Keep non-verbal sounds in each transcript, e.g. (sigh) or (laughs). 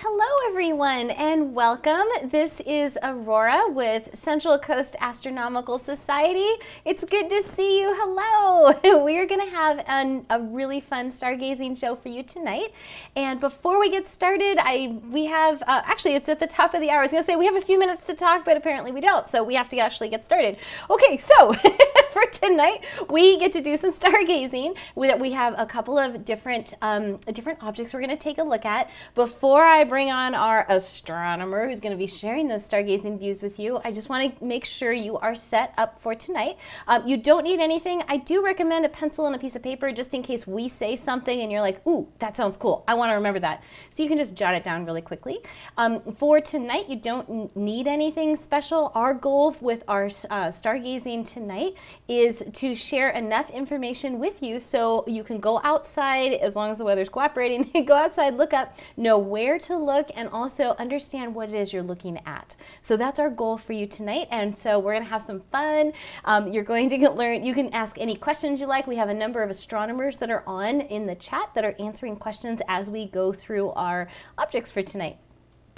hello everyone and welcome. This is Aurora with Central Coast Astronomical Society. It's good to see you. Hello. (laughs) We are going to have an, a really fun stargazing show for you tonight. And before we get started, I we have uh, actually it's at the top of the hour. I was going to say we have a few minutes to talk, but apparently we don't. So we have to actually get started. Okay, so (laughs) for tonight we get to do some stargazing. We, we have a couple of different um, different objects we're going to take a look at before I bring on our astronomer who's going to be sharing those stargazing views with you, I just want to make sure you are set up for tonight. Um, you don't need anything. I do recommend a pencil and a piece of paper just in case we say something and you're like, ooh, that sounds cool. I want to remember that. So you can just jot it down really quickly. Um, for tonight, you don't need anything special. Our goal with our uh, stargazing tonight is to share enough information with you so you can go outside as long as the weather's cooperating, (laughs) go outside, look up, know where to look and also understand what it is you're looking at. So that's our goal for you tonight. And so we're going to have some fun. Um, you're going to get learn. You can ask any questions you like. We have a number of astronomers that are on in the chat that are answering questions as we go through our objects for tonight.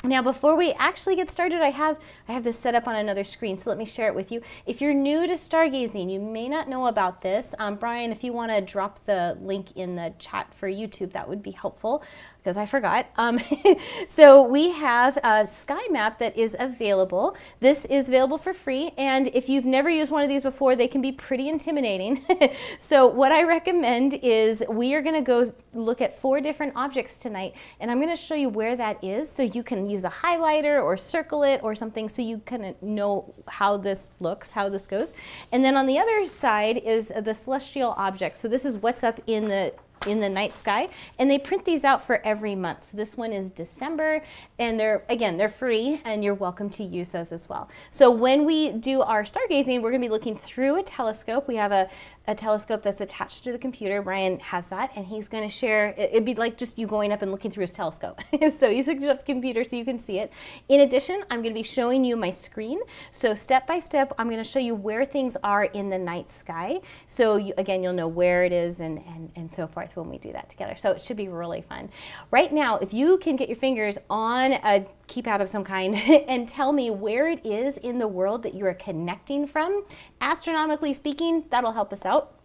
Now, before we actually get started, I have, I have this set up on another screen, so let me share it with you. If you're new to stargazing, you may not know about this. Um, Brian, if you want to drop the link in the chat for YouTube, that would be helpful because I forgot. Um, (laughs) so we have a sky map that is available. This is available for free, and if you've never used one of these before, they can be pretty intimidating. (laughs) so what I recommend is we are going to go look at four different objects tonight, and I'm going to show you where that is so you can use a highlighter or circle it or something so you of know how this looks, how this goes. And then on the other side is the celestial objects. So this is what's up in the in the night sky and they print these out for every month. So this one is december and they're again they're free and you're welcome to use those as well. So when we do our stargazing we're going to be looking through a telescope. We have a, a telescope that's attached to the computer. Brian has that, and he's going to share. It'd be like just you going up and looking through his telescope. (laughs) so he's hooked up the computer so you can see it. In addition, I'm going to be showing you my screen. So step by step, I'm going to show you where things are in the night sky. So you, again, you'll know where it is and, and, and so forth when we do that together. So it should be really fun. Right now, if you can get your fingers on a keypad of some kind. (laughs) And tell me where it is in the world that you are connecting from, astronomically speaking, that'll help us out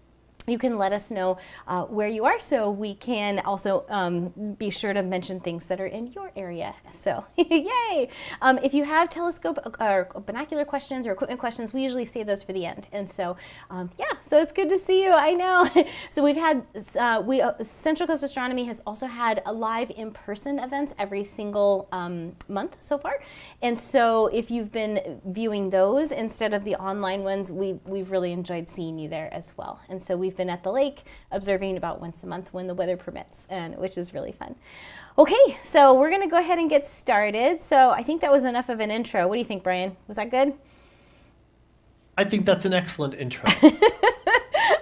you can let us know uh, where you are so we can also um, be sure to mention things that are in your area. So, (laughs) yay! Um, if you have telescope uh, or binocular questions or equipment questions, we usually save those for the end. And so, um, yeah, so it's good to see you. I know. (laughs) so we've had, uh, we uh, Central Coast Astronomy has also had a live in-person events every single um, month so far. And so if you've been viewing those instead of the online ones, we, we've really enjoyed seeing you there as well. And so we've we've been at the lake observing about once a month when the weather permits, and which is really fun. Okay, so we're gonna go ahead and get started. So I think that was enough of an intro. What do you think, Brian? Was that good? I think that's an excellent intro. (laughs)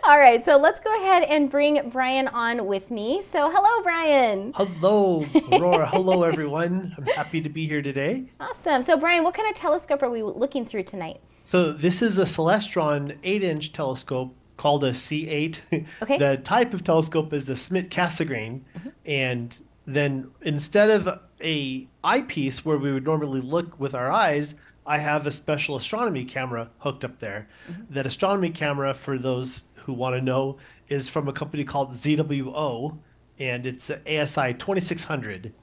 All right, so let's go ahead and bring Brian on with me. So, hello, Brian. Hello, Aurora. hello, everyone. I'm happy to be here today. Awesome. So, Brian, what kind of telescope are we looking through tonight? So, this is a Celestron 8 inch telescope called a C8. Okay. the type of telescope is the Schmidt Cassegrain. Mm-hmm. And then instead of a eyepiece where we would normally look with our eyes, I have a special astronomy camera hooked up there. Mm-hmm. That astronomy camera, for those who want to know, is from a company called ZWO, and it's an ASI 2600.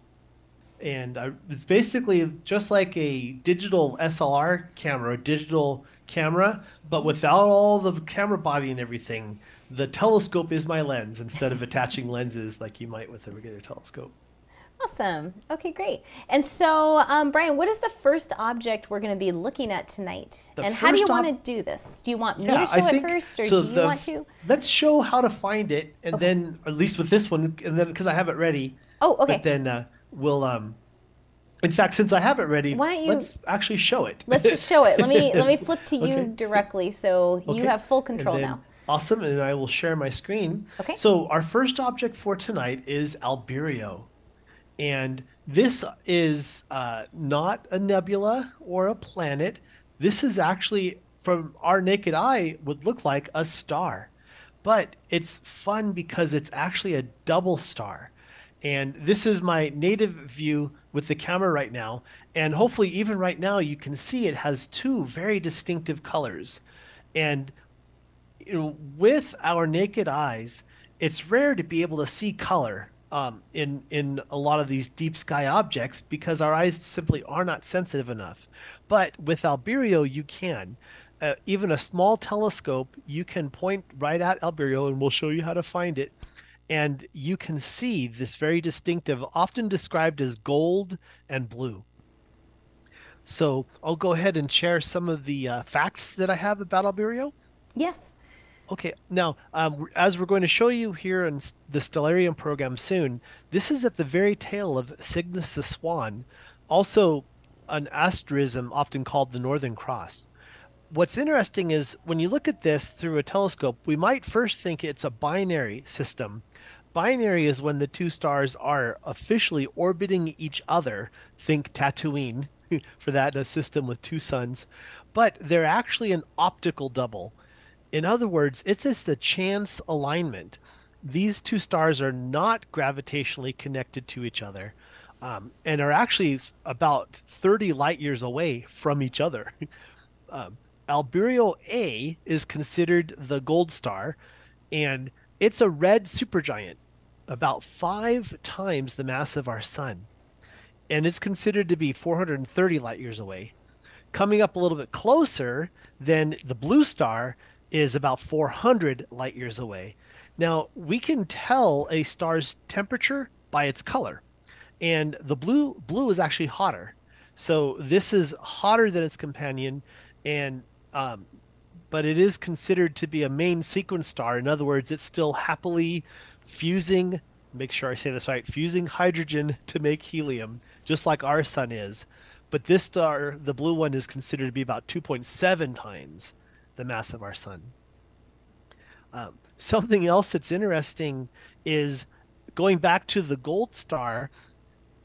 And I, it's basically just like a digital SLR camera, a digital camera, but without all the camera body and everything, the telescope is my lens instead of attaching lenses like you might with a regular telescope. Awesome. Okay, great. And so, um, Brian, what is the first object we're going to be looking at tonight? The and how do you want to do this? Do you want me yeah, to show it first, or so do you the, want to? Let's show how to find it, and okay. then at least with this one, and then because I have it ready. Oh, okay. But then uh, we'll um, in fact, since I have it ready, Why don't you, let's actually show it. Let's just show it. Let me let me flip to (laughs) you okay. directly so okay. you have full control now. Awesome, and I will share my screen. Okay. So our first object for tonight is Albireo, and this is uh, not a nebula or a planet. This is actually, from our naked eye, would look like a star, but it's fun because it's actually a double star And this is my native view with the camera right now. And hopefully, even right now, you can see it has two very distinctive colors. And you know, with our naked eyes, it's rare to be able to see color um, in in a lot of these deep sky objects because our eyes simply are not sensitive enough. But with Albireo, you can. Uh, even a small telescope, you can point right at Albireo, and we'll show you how to find it. And you can see this very distinctive, often described as gold and blue. So I'll go ahead and share some of the uh, facts that I have about Albireo. Yes. Okay, now, um, as we're going to show you here in the Stellarium program soon, this is at the very tail of Cygnus the Swan, also an asterism often called the Northern Cross. What's interesting is when you look at this through a telescope, we might first think it's a binary system. Binary is when the two stars are officially orbiting each other. Think Tatooine (laughs) for that, a system with two suns. But they're actually an optical double in other words, it's just a chance alignment. These two stars are not gravitationally connected to each other um, and are actually about 30 light years away from each other. (laughs) um, Albireo A is considered the gold star, and it's a red supergiant, about five times the mass of our sun. And it's considered to be 430 light years away. Coming up a little bit closer than the blue star is about 400 light years away. Now, we can tell a star's temperature by its color. And the blue blue is actually hotter. So this is hotter than its companion and um, but it is considered to be a main sequence star. In other words, it's still happily fusing, make sure I say this right, fusing hydrogen to make helium, just like our sun is. But this star, the blue one, is considered to be about 2.7 times the mass of our sun. Um, something else that's interesting is going back to the gold star.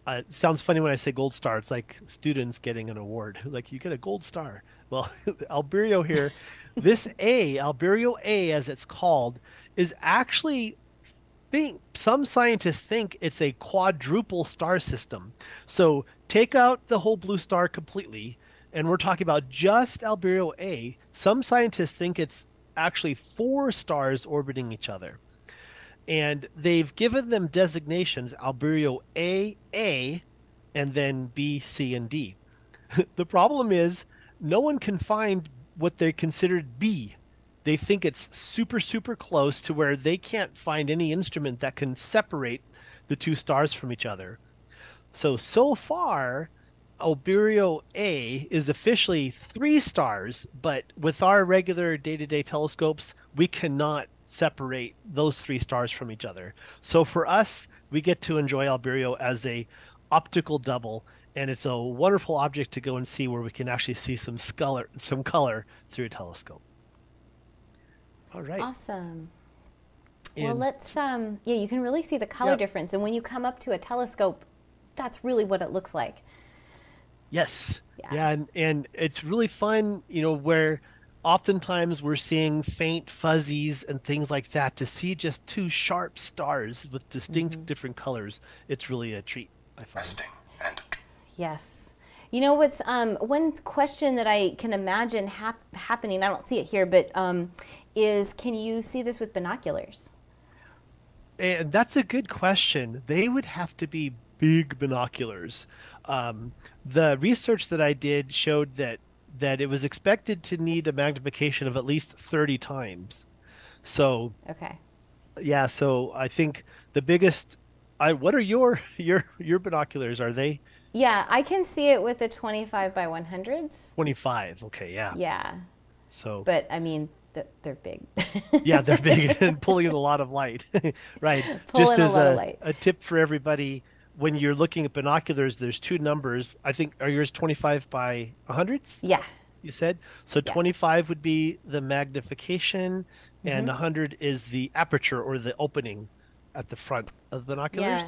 Uh, it sounds funny when I say gold star. It's like students getting an award. (laughs) Like you get a gold star. Well, (laughs) Albireo here, this A, Albireo A, as it's called, is actually think some scientists think it's a quadruple star system. So take out the whole blue star completely, and we're talking about just Albireo A. Some scientists think it's actually four stars orbiting each other. And they've given them designations Albireo A, A, and then B, C, and D. (laughs) the problem is no one can find what they considered B. They think it's super, super close to where they can't find any instrument that can separate the two stars from each other. So, so far, Albireo A is officially three stars, but with our regular day to day telescopes, we cannot separate those three stars from each other. So for us, we get to enjoy Albireo as a optical double, and it's a wonderful object to go and see where we can actually see some color, some color through a telescope. All right. Awesome. And well, let's um yeah, you can really see the color difference and when you come up to a telescope, that's really what it looks like. Yes. Yeah. yeah, and and it's really fun, you know, where oftentimes we're seeing faint fuzzies and things like that. To see just two sharp stars with distinct mm-hmm. different colors, it's really a treat. I find. Resting and. Yes. You know what's um, one question that I can imagine hap- happening? I don't see it here, but um, is can you see this with binoculars? And that's a good question. They would have to be big binoculars. Um, the research that I did showed that that it was expected to need a magnification of at least 30 times. So okay, yeah. So I think the biggest. I what are your (laughs) your your binoculars? Are they? Yeah, I can see it with the 25 by 100s. 25. Okay, yeah. Yeah. So. But I mean, they're big. (laughs) yeah, they're big (laughs) and pulling in a lot of light. right. Just as a, a, a tip for everybody, when you're looking at binoculars, there's two numbers. I think are yours 25 by 100s? Yeah. You said so. Yeah. 25 would be the magnification, mm-hmm. and 100 is the aperture or the opening at the front of the binoculars. Yeah.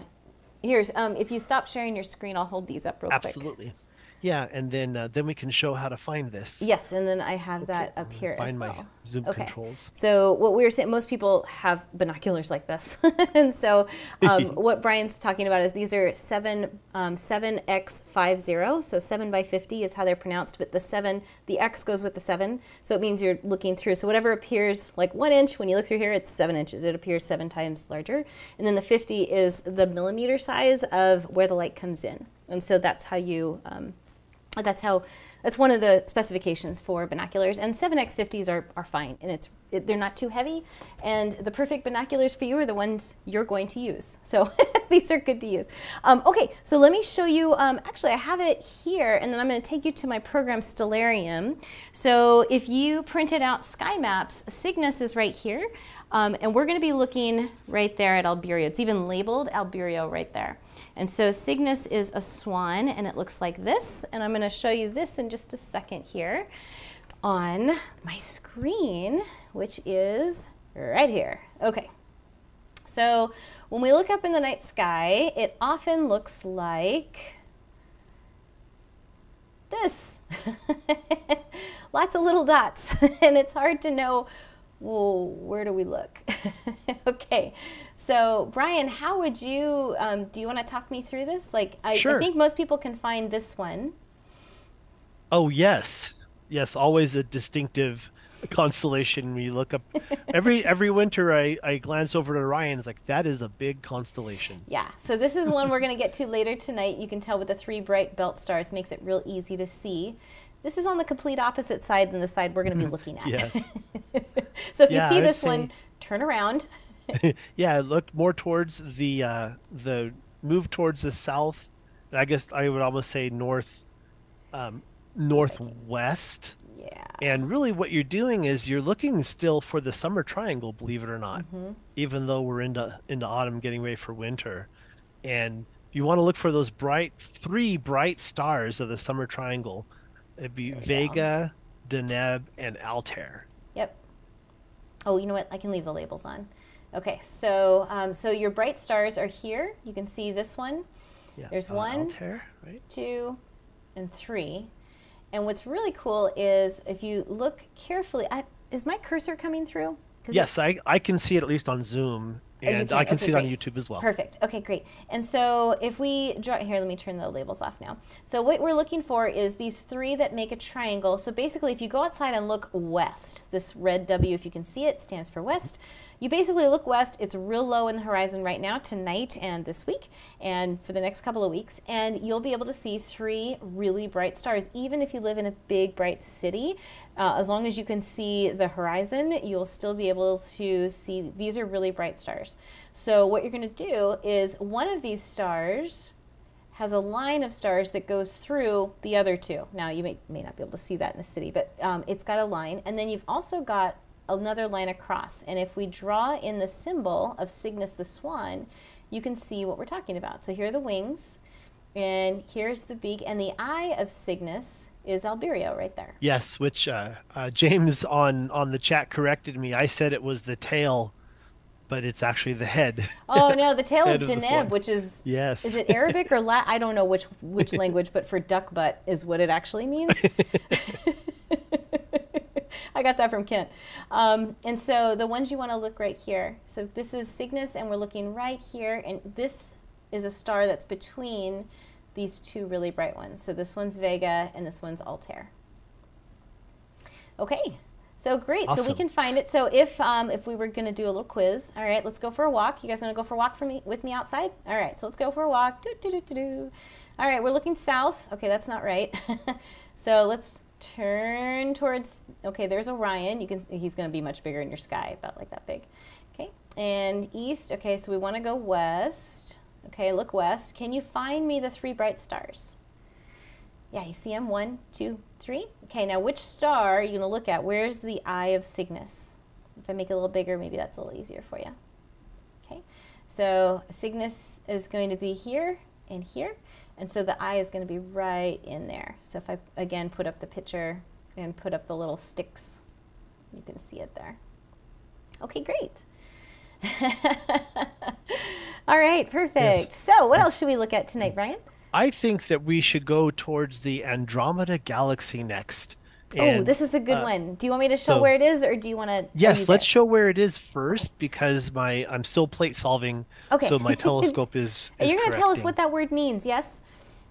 Here's um, if you stop sharing your screen, I'll hold these up real Absolutely. quick. Absolutely. Yeah, and then uh, then we can show how to find this. Yes, and then I have okay. that up here find as well. my zoom okay. controls. So what we were saying, most people have binoculars like this, (laughs) and so um, (laughs) what Brian's talking about is these are seven um, seven x five zero. So seven by fifty is how they're pronounced, but the seven, the x goes with the seven, so it means you're looking through. So whatever appears like one inch when you look through here, it's seven inches. It appears seven times larger, and then the fifty is the millimeter size of where the light comes in, and so that's how you um, that's how that's one of the specifications for binoculars. And 7x50s are, are fine and it's it, they're not too heavy. And the perfect binoculars for you are the ones you're going to use. (laughs) So (laughs) these are good to use. Um, okay so let me show you um, actually I have it here and then I'm going to take you to my program Stellarium. So if you printed out sky maps Cygnus is right here um, and we're going to be looking right there at Albireo. It's even labeled Albireo right there and so Cygnus is a swan and it looks like this. And I'm gonna show you this in just a second here on my screen, which is right here. Okay. So when we look up in the night sky, it often looks like this. (laughs) Lots of little dots, (laughs) and it's hard to know well, where do we look? (laughs) okay, so Brian, how would you, um, do you want to talk me through this? Like, I, sure. I think most people can find this one. Oh, yes. Yes, always a distinctive constellation when you look up (laughs) every every winter I, I glance over to Orion it's like that is a big constellation yeah so this is one we're going to get to later tonight you can tell with the three bright belt stars makes it real easy to see this is on the complete opposite side than the side we're going to be looking at. (laughs) yes. (laughs) so if yeah, you see this one, turn around. (laughs) yeah, look more towards the uh, the move towards the south. I guess I would almost say north, um, northwest. Yeah. And really, what you're doing is you're looking still for the summer triangle, believe it or not, mm-hmm. even though we're into into autumn, getting ready for winter, and you want to look for those bright three bright stars of the summer triangle It'd be Vega, Deneb, and Altair. Yep. Oh, you know what? I can leave the labels on. Okay, so um, so your bright stars are here. You can see this one. Yeah. There's uh, one, Altair, right? two, and three. And what's really cool is if you look carefully, I, is my cursor coming through? Yes, I, I can see it at least on Zoom. And I can okay, see it on YouTube as well. Perfect. Okay, great. And so if we draw here, let me turn the labels off now. So what we're looking for is these three that make a triangle. So basically, if you go outside and look west, this red W, if you can see it, stands for west. You basically look west. It's real low in the horizon right now, tonight and this week, and for the next couple of weeks. And you'll be able to see three really bright stars, even if you live in a big, bright city. Uh, as long as you can see the horizon, you'll still be able to see these are really bright stars. So what you're going to do is one of these stars has a line of stars that goes through the other two. Now you may, may not be able to see that in the city, but um, it's got a line. And then you've also got another line across. And if we draw in the symbol of Cygnus the swan, you can see what we're talking about. So here are the wings, and here's the beak, and the eye of Cygnus is Albireo right there. Yes, which uh, uh, James on, on the chat corrected me. I said it was the tail, but it's actually the head. (laughs) Oh no, the tail is Deneb, which is yes. Is it Arabic or (laughs) Latin? I don't know which which language, but for duck butt is what it actually means. (laughs) I got that from Kent. Um, and so the ones you want to look right here. So this is Cygnus, and we're looking right here, and this is a star that's between these two really bright ones. So this one's Vega, and this one's Altair. Okay, so great. Awesome. So we can find it. So if um, if we were going to do a little quiz, all right, let's go for a walk. You guys want to go for a walk for me with me outside? All right, so let's go for a walk. Do, do, do, do, do. All right, we're looking south. Okay, that's not right. (laughs) so let's turn towards, okay, there's Orion. You can, he's going to be much bigger in your sky, about like that big. Okay, and east, okay, so we want to go west. Okay, look west. Can you find me the three bright stars? Yeah, you see them? One, two, three. Okay, now which star are you going to look at? Where's the eye of Cygnus? If I make it a little bigger, maybe that's a little easier for you. Okay, so Cygnus is going to be here and here. And so the eye is going to be right in there. So if I, again, put up the picture and put up the little sticks, you can see it there. Okay, great. (laughs) All right, perfect. Yes. So what else should we look at tonight, Brian? I think that we should go towards the Andromeda Galaxy next. And, oh, this is a good uh, one. Do you want me to show so, where it is, or do you want to? Yes, let's show where it is first because my I'm still plate solving. Okay. So my (laughs) telescope is. is You're going to tell us what that word means, yes?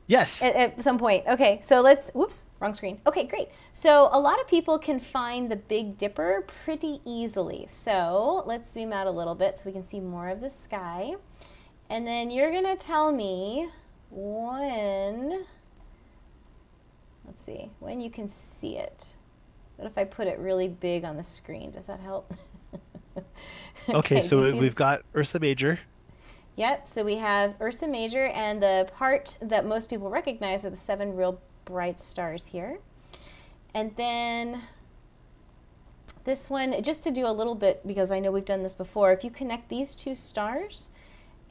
Yes. At, at, some point. Okay, so let's. Whoops, wrong screen. Okay, great. So a lot of people can find the Big Dipper pretty easily. So let's zoom out a little bit so we can see more of the sky, and then you're going to tell me when let's see, when you can see it. What if I put it really big on the screen? Does that help? (laughs) okay, okay, so we've got Ursa Major. Yep, so we have Ursa Major, and the part that most people recognize are the seven real bright stars here. And then this one, just to do a little bit, because I know we've done this before, if you connect these two stars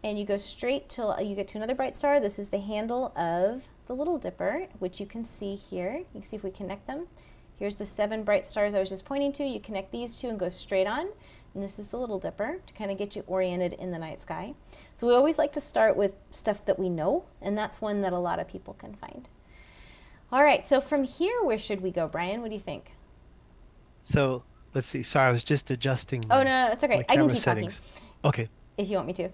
and you go straight till you get to another bright star, this is the handle of the Little Dipper, which you can see here. You can see if we connect them. Here's the seven bright stars I was just pointing to. You connect these two and go straight on. And this is the Little Dipper to kind of get you oriented in the night sky. So we always like to start with stuff that we know, and that's one that a lot of people can find. All right, so from here, where should we go, Brian? What do you think? So let's see. Sorry, I was just adjusting. oh, no, no, it's okay. I can keep settings. talking. Okay. If you want me to.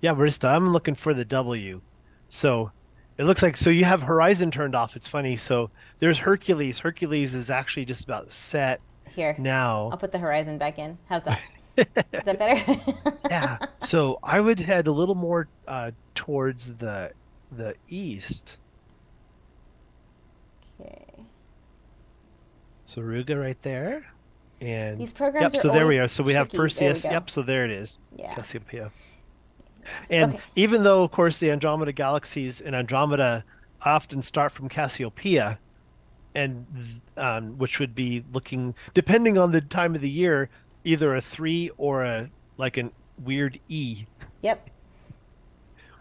Yeah, we're I'm looking for the W. So it looks like so you have Horizon turned off. It's funny. So there's Hercules. Hercules is actually just about set here now. I'll put the Horizon back in. How's that? (laughs) is that better? (laughs) yeah. So I would head a little more uh, towards the the east. Okay. So Ruga right there. And these programs yep, so there we are. So we tricky. have Perseus. Yep, so there it is. Yeah. Cassiopeia. And okay. even though, of course, the Andromeda galaxies in Andromeda often start from Cassiopeia, and um, which would be looking, depending on the time of the year, either a three or a like a weird E. Yep.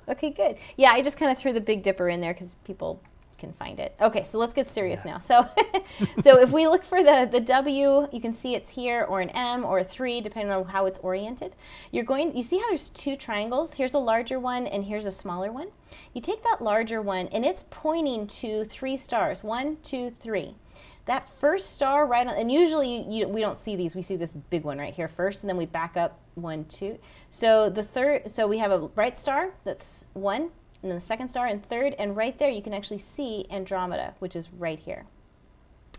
Okay, good. Yeah, I just kind of threw the Big Dipper in there because people can find it. Okay, so let's get serious yeah. now. So, (laughs) so if we look for the, the W, you can see it's here, or an M, or a 3, depending on how it's oriented. You're going, you see how there's two triangles? Here's a larger one, and here's a smaller one. You take that larger one, and it's pointing to three stars. One, two, three. That first star right on, and usually you, you, we don't see these. We see this big one right here first, and then we back up one, two. So the third, so we have a bright star that's one, and then the second star and third, and right there you can actually see Andromeda, which is right here.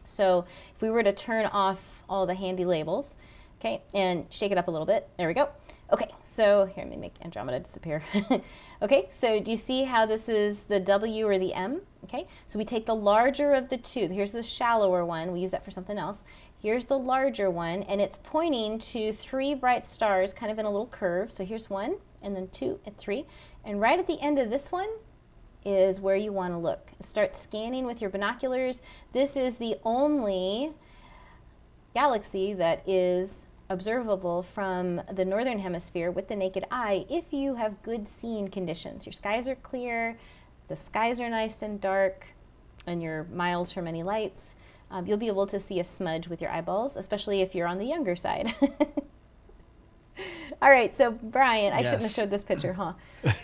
So if we were to turn off all the handy labels, okay, and shake it up a little bit, there we go. Okay, so here, let me make Andromeda disappear. (laughs) okay, so do you see how this is the W or the M? Okay, so we take the larger of the two. Here's the shallower one. We use that for something else. Here's the larger one, and it's pointing to three bright stars kind of in a little curve. So here's one, and then two and three. And right at the end of this one is where you want to look. Start scanning with your binoculars. This is the only galaxy that is observable from the northern hemisphere with the naked eye if you have good seeing conditions. Your skies are clear, the skies are nice and dark, and you're miles from any lights. Um, you'll be able to see a smudge with your eyeballs, especially if you're on the younger side. (laughs) (laughs) All right, so Brian, I yes. shouldn't have showed this picture, huh?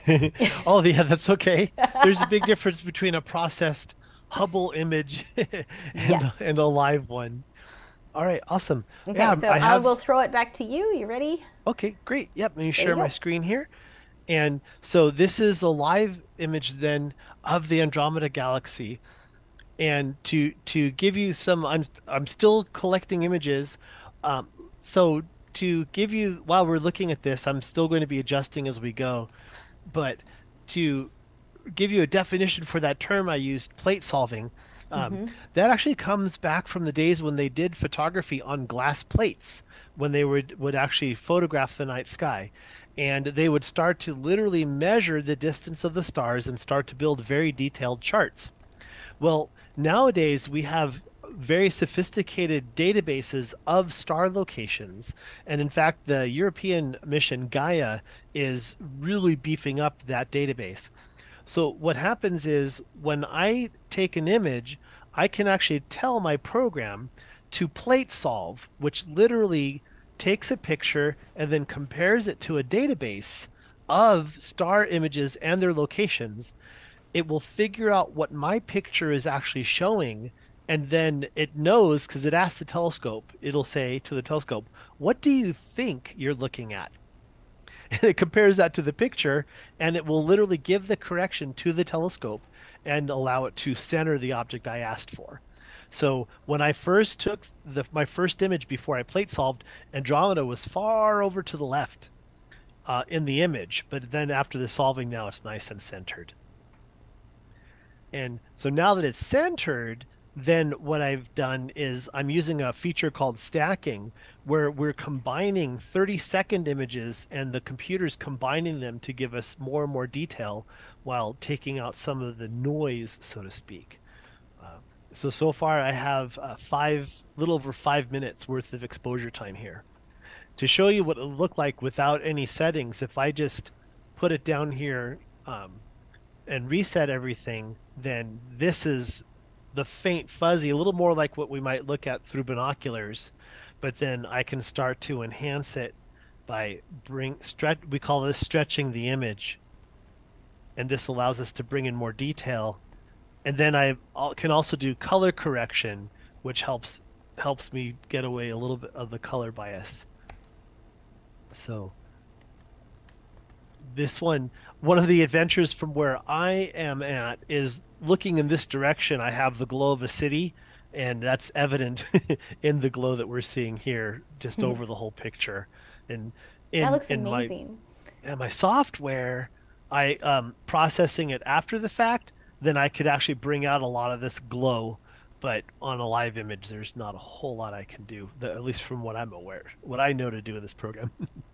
(laughs) oh, yeah, that's okay. There's a big difference between a processed Hubble image (laughs) and, yes. and a live one. All right, awesome. Okay, yeah, so I, have... I, will throw it back to you. You ready? Okay, great. Yep, let me share my screen here. And so this is the live image then of the Andromeda Galaxy. And to to give you some, I'm I'm still collecting images. Um, so to give you while we're looking at this, I'm still going to be adjusting as we go, but to give you a definition for that term I used, plate solving. Um, mm-hmm. That actually comes back from the days when they did photography on glass plates, when they would would actually photograph the night sky, and they would start to literally measure the distance of the stars and start to build very detailed charts. Well, nowadays we have very sophisticated databases of star locations. And in fact, the European mission Gaia is really beefing up that database. So what happens is when I take an image, I can actually tell my program to plate solve, which literally takes a picture and then compares it to a database of star images and their locations it will figure out what my picture is actually showing and then it knows because it asks the telescope it'll say to the telescope what do you think you're looking at? (laughs) And it compares that to the picture and it will literally give the correction to the telescope and allow it to center the object i asked for. So when i first took the, my first image before i plate solved andromeda was far over to the left uh, in the image but then after the solving now it's nice and centered. And so now that it's centered then what I've done is I'm using a feature called stacking where we're combining 30 second images and the computer's combining them to give us more and more detail while taking out some of the noise, so to speak. Uh, so, so far I have uh, five, little over five minutes worth of exposure time here. To show you what it would look like without any settings, if I just put it down here um, and reset everything, then this is the faint fuzzy, a little more like what we might look at through binoculars, but then I can start to enhance it by bring stretch. We call this stretching the image, and this allows us to bring in more detail. And then I can also do color correction, which helps helps me get away a little bit of the color bias. So this one, one of the adventures from where I am at is looking in this direction, I have the glow of a city, and that's evident (laughs) in the glow that we're seeing here, just hmm. over the whole picture. And in, that looks in amazing. My, my software, I um, processing it after the fact, then I could actually bring out a lot of this glow. But on a live image, there's not a whole lot I can do, at least from what I'm aware, what I know to do in this program. (laughs)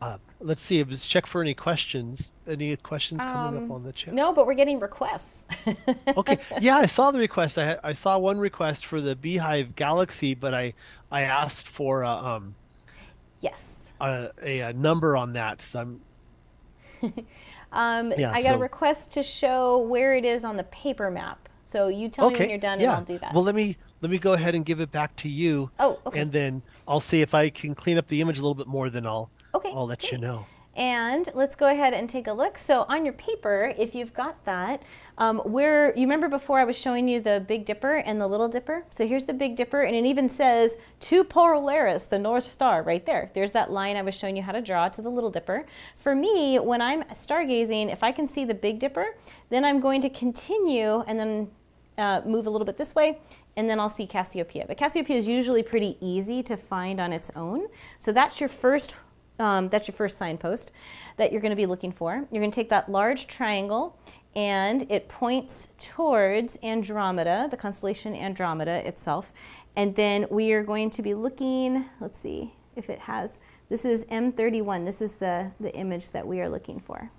Uh, let's see. Let's check for any questions. Any questions coming um, up on the chat? No, but we're getting requests. (laughs) okay. Yeah, I saw the request. I I saw one request for the Beehive Galaxy, but I I asked for a, um. Yes. A, a, a number on that. So I'm. (laughs) um, yeah, I got so... a request to show where it is on the paper map. So you tell okay. me when you're done, yeah. and I'll do that. Well, let me let me go ahead and give it back to you. Oh, okay. And then I'll see if I can clean up the image a little bit more. Then I'll Okay. I'll let great. you know. And let's go ahead and take a look. So on your paper, if you've got that, um, where you remember before I was showing you the Big Dipper and the Little Dipper? So here's the Big Dipper, and it even says to Polaris, the North Star, right there. There's that line I was showing you how to draw to the Little Dipper. For me, when I'm stargazing, if I can see the Big Dipper, then I'm going to continue and then uh, move a little bit this way, and then I'll see Cassiopeia. But Cassiopeia is usually pretty easy to find on its own. So that's your first um, that's your first signpost that you're going to be looking for. You're going to take that large triangle and it points towards Andromeda, the constellation Andromeda itself. And then we are going to be looking, let's see if it has, this is M31. This is the, the image that we are looking for.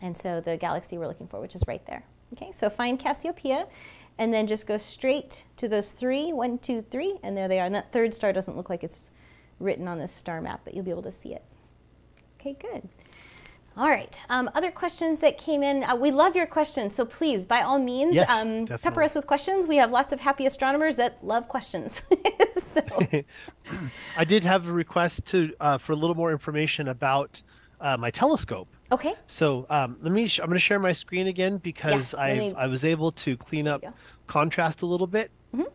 And so the galaxy we're looking for, which is right there. Okay, so find Cassiopeia and then just go straight to those three, one, two, three, and there they are. And that third star doesn't look like it's written on this star map, but you'll be able to see it. Okay, good. All right. Um, other questions that came in. Uh, we love your questions, so please, by all means, yes, um, pepper us with questions. We have lots of happy astronomers that love questions. (laughs) I did have a request to uh, for a little more information about uh, my telescope. Okay. So um, let me. I'm going to share my screen again because yeah, I me... I was able to clean up contrast a little bit. Mm -hmm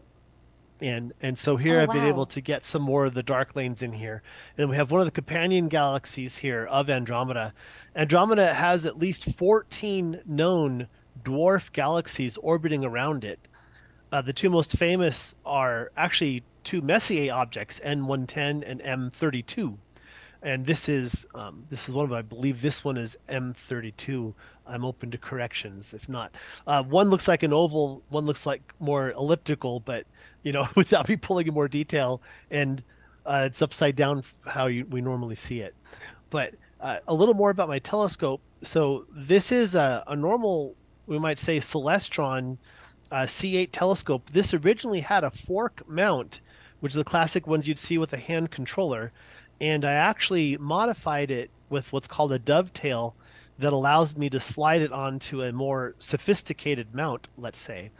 and and so here oh, I've wow. been able to get some more of the dark lanes in here. And we have one of the companion galaxies here of Andromeda. Andromeda has at least 14 known dwarf galaxies orbiting around it. Uh, the two most famous are actually two Messier objects, M110 and M32. And this is um, this is one of I believe this one is M32. I'm open to corrections if not. Uh, one looks like an oval, one looks like more elliptical, but you know, (laughs) without me pulling in more detail, and uh, it's upside down how you, we normally see it. But uh, a little more about my telescope. So this is a, a normal, we might say, Celestron uh, C8 telescope. This originally had a fork mount, which is the classic ones you'd see with a hand controller, and I actually modified it with what's called a dovetail that allows me to slide it onto a more sophisticated mount, let's say.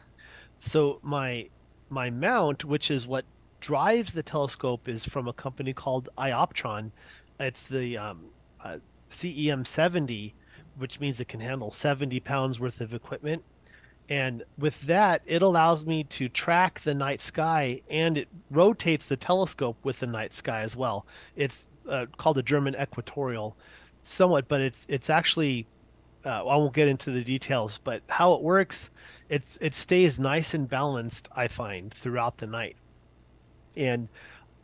So my my mount, which is what drives the telescope, is from a company called iOptron. It's the um, uh, CEM70, which means it can handle 70 pounds worth of equipment. And with that, it allows me to track the night sky and it rotates the telescope with the night sky as well. It's uh, called the German equatorial somewhat, but it's it's actually uh, I won't get into the details, but how it works, it's it stays nice and balanced. I find throughout the night, and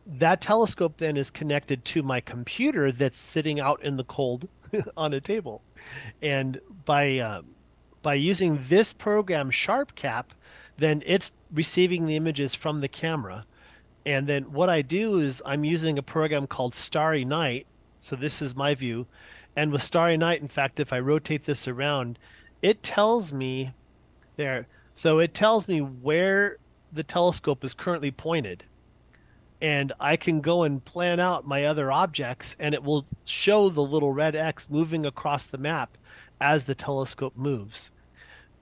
that telescope then is connected to my computer that's sitting out in the cold (laughs) on a table, and by uh, by using this program SharpCap, then it's receiving the images from the camera. And then what I do is I'm using a program called Starry Night. So this is my view. And with Starry Night, in fact, if I rotate this around, it tells me there. So it tells me where the telescope is currently pointed. And I can go and plan out my other objects, and it will show the little red X moving across the map as the telescope moves.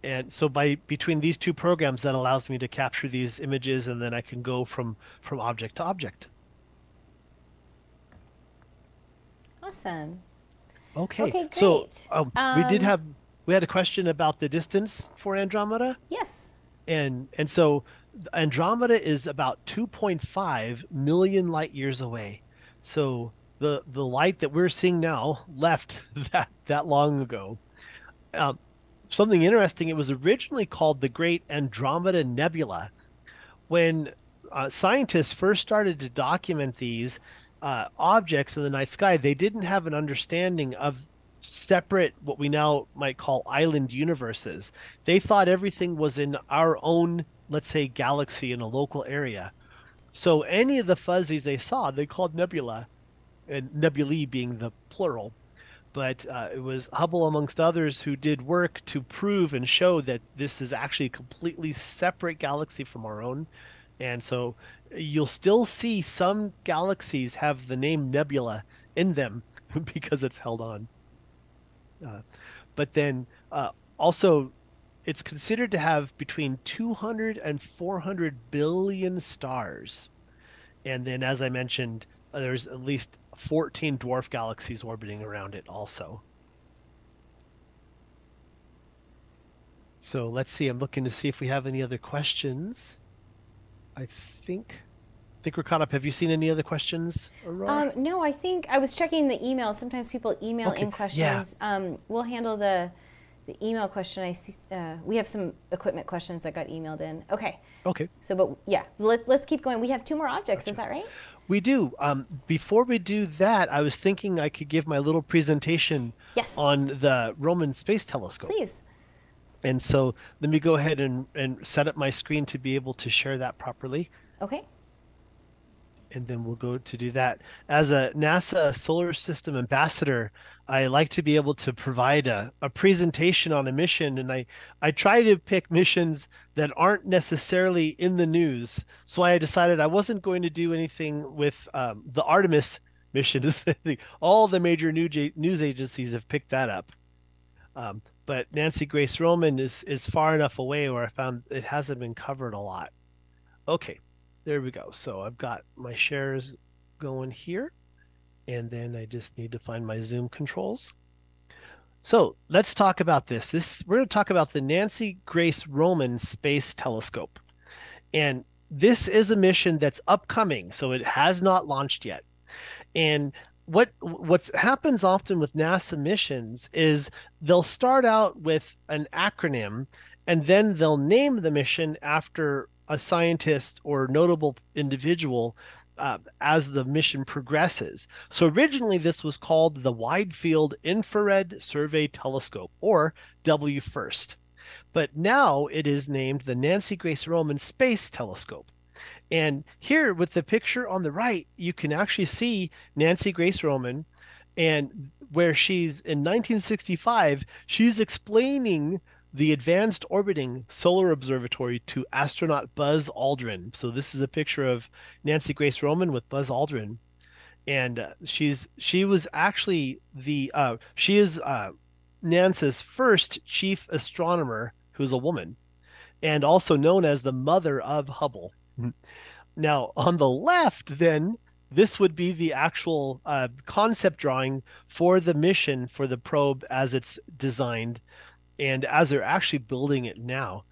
And so by between these two programs, that allows me to capture these images, and then I can go from from object to object. Awesome. Okay. Okay, great. So um, um, we did um, have we had a question about the distance for Andromeda. Yes. And and so Andromeda is about 2.5 million light years away. So the the light that we're seeing now left (laughs) that that long ago. Um, something interesting. It was originally called the Great Andromeda Nebula. When uh, scientists first started to document these uh, objects in the night sky, they didn't have an understanding of separate, what we now might call island universes. They thought everything was in our own, let's say, galaxy in a local area. So any of the fuzzies they saw, they called nebula, and nebulae being the plural but uh, it was Hubble, amongst others, who did work to prove and show that this is actually a completely separate galaxy from our own. And so you'll still see some galaxies have the name Nebula in them (laughs) because it's held on. Uh, but then uh, also, it's considered to have between 200 and 400 billion stars. And then, as I mentioned, there's at least 14 dwarf galaxies orbiting around it also. So let's see. I'm looking to see if we have any other questions. I think I think we're caught up. Have you seen any other questions? Um, no, I think I was checking the email. Sometimes people email okay. in questions. Yeah. Um, we'll handle the the email question. I see uh, we have some equipment questions that got emailed in. Okay. Okay. So, but yeah, let, us keep going. We have two more objects. Gotcha. Is that right? We do. Um, before we do that, I was thinking I could give my little presentation yes. on the Roman Space Telescope. Please. And so let me go ahead and, and set up my screen to be able to share that properly. Okay and then we'll go to do that. As a NASA Solar System ambassador, I like to be able to provide a, a presentation on a mission, and I, I try to pick missions that aren't necessarily in the news. So I decided I wasn't going to do anything with um, the Artemis mission. (laughs) All the major news agencies have picked that up. Um, but Nancy Grace Roman is, is far enough away where I found it hasn't been covered a lot. Okay. There we go. So I've got my shares going here. And then I just need to find my Zoom controls. So let's talk about this. This we're going to talk about the Nancy Grace Roman Space Telescope. And this is a mission that's upcoming, so it has not launched yet. And what what happens often with NASA missions is they'll start out with an acronym and then they'll name the mission after a scientist or notable individual uh, as the mission progresses. So originally, this was called the Wide Field Infrared Survey Telescope, or WFIRST. But now it is named the Nancy Grace Roman Space Telescope. And here, with the picture on the right, you can actually see Nancy Grace Roman, and where she's in 1965, she's explaining the Advanced Orbiting Solar Observatory to astronaut Buzz Aldrin. So this is a picture of Nancy Grace Roman with Buzz Aldrin, and uh, she's she was actually the uh, she is uh, NASA's first chief astronomer who's a woman, and also known as the mother of Hubble. now on the left, then this would be the actual uh, concept drawing for the mission for the probe as it's designed and as they're actually building it now.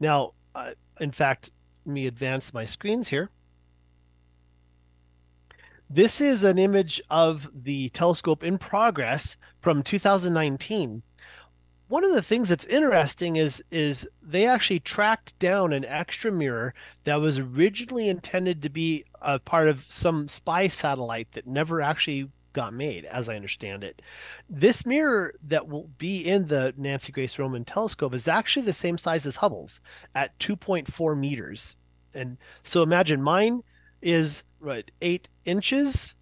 Now, uh, in fact, let me advance my screens here. This is an image of the telescope in progress from 2019 one of the things that's interesting is is they actually tracked down an extra mirror that was originally intended to be a part of some spy satellite that never actually got made as i understand it this mirror that will be in the nancy grace roman telescope is actually the same size as hubble's at 2.4 meters and so imagine mine is right eight inches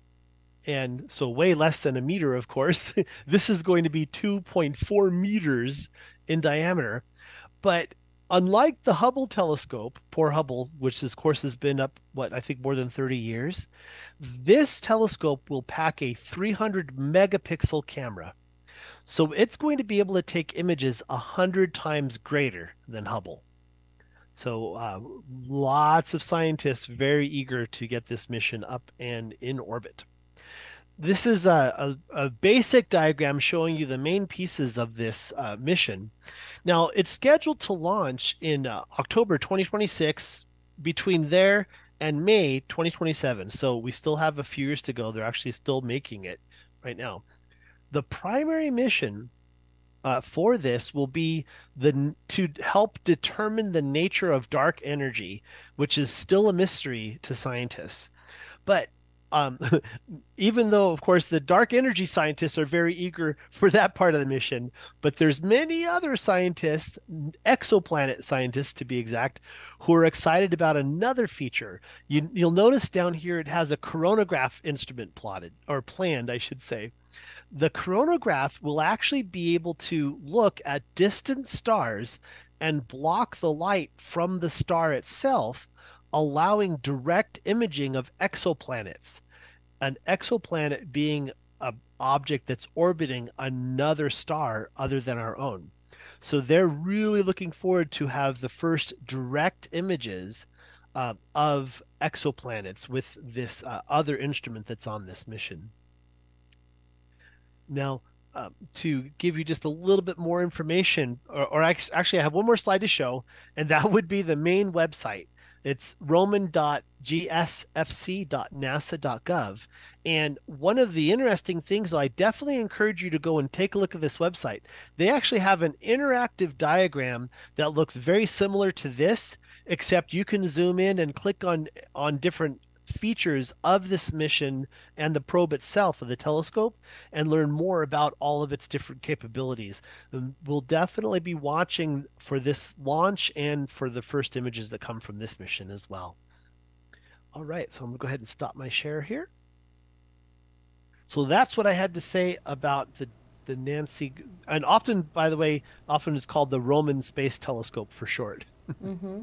and so way less than a meter, of course. (laughs) this is going to be 2.4 meters in diameter. But unlike the Hubble telescope, poor Hubble, which of course has been up, what, I think more than 30 years, this telescope will pack a 300 megapixel camera. So it's going to be able to take images 100 times greater than Hubble. So uh, lots of scientists very eager to get this mission up and in orbit this is a, a, a, basic diagram showing you the main pieces of this uh, mission. Now, it's scheduled to launch in uh, October 2026 between there and May 2027. So we still have a few years to go. They're actually still making it right now. The primary mission uh, for this will be the to help determine the nature of dark energy, which is still a mystery to scientists. But um, (laughs) even though of course the dark energy scientists are very eager for that part of the mission but there's many other scientists exoplanet scientists to be exact who are excited about another feature you, you'll notice down here it has a coronagraph instrument plotted or planned i should say the coronagraph will actually be able to look at distant stars and block the light from the star itself allowing direct imaging of exoplanets. An exoplanet being an object that's orbiting another star other than our own. So they're really looking forward to have the first direct images uh, of exoplanets with this uh, other instrument that's on this mission. Now, uh, to give you just a little bit more information, or, or, actually, I have one more slide to show, and that (laughs) would be the main website. It's roman.gsfc.nasa.gov. And one of the interesting things, I definitely encourage you to go and take a look at this website. They actually have an interactive diagram that looks very similar to this, except you can zoom in and click on on different features of this mission and the probe itself of the telescope and learn more about all of its different capabilities. Um, we'll definitely be watching for this launch and for the first images that come from this mission as well. All right, so I'm going to go ahead and stop my share here. So that's what I had to say about the the Nancy, and often, by the way, often it's called the Roman Space Telescope for short. (laughs) Mm-hmm.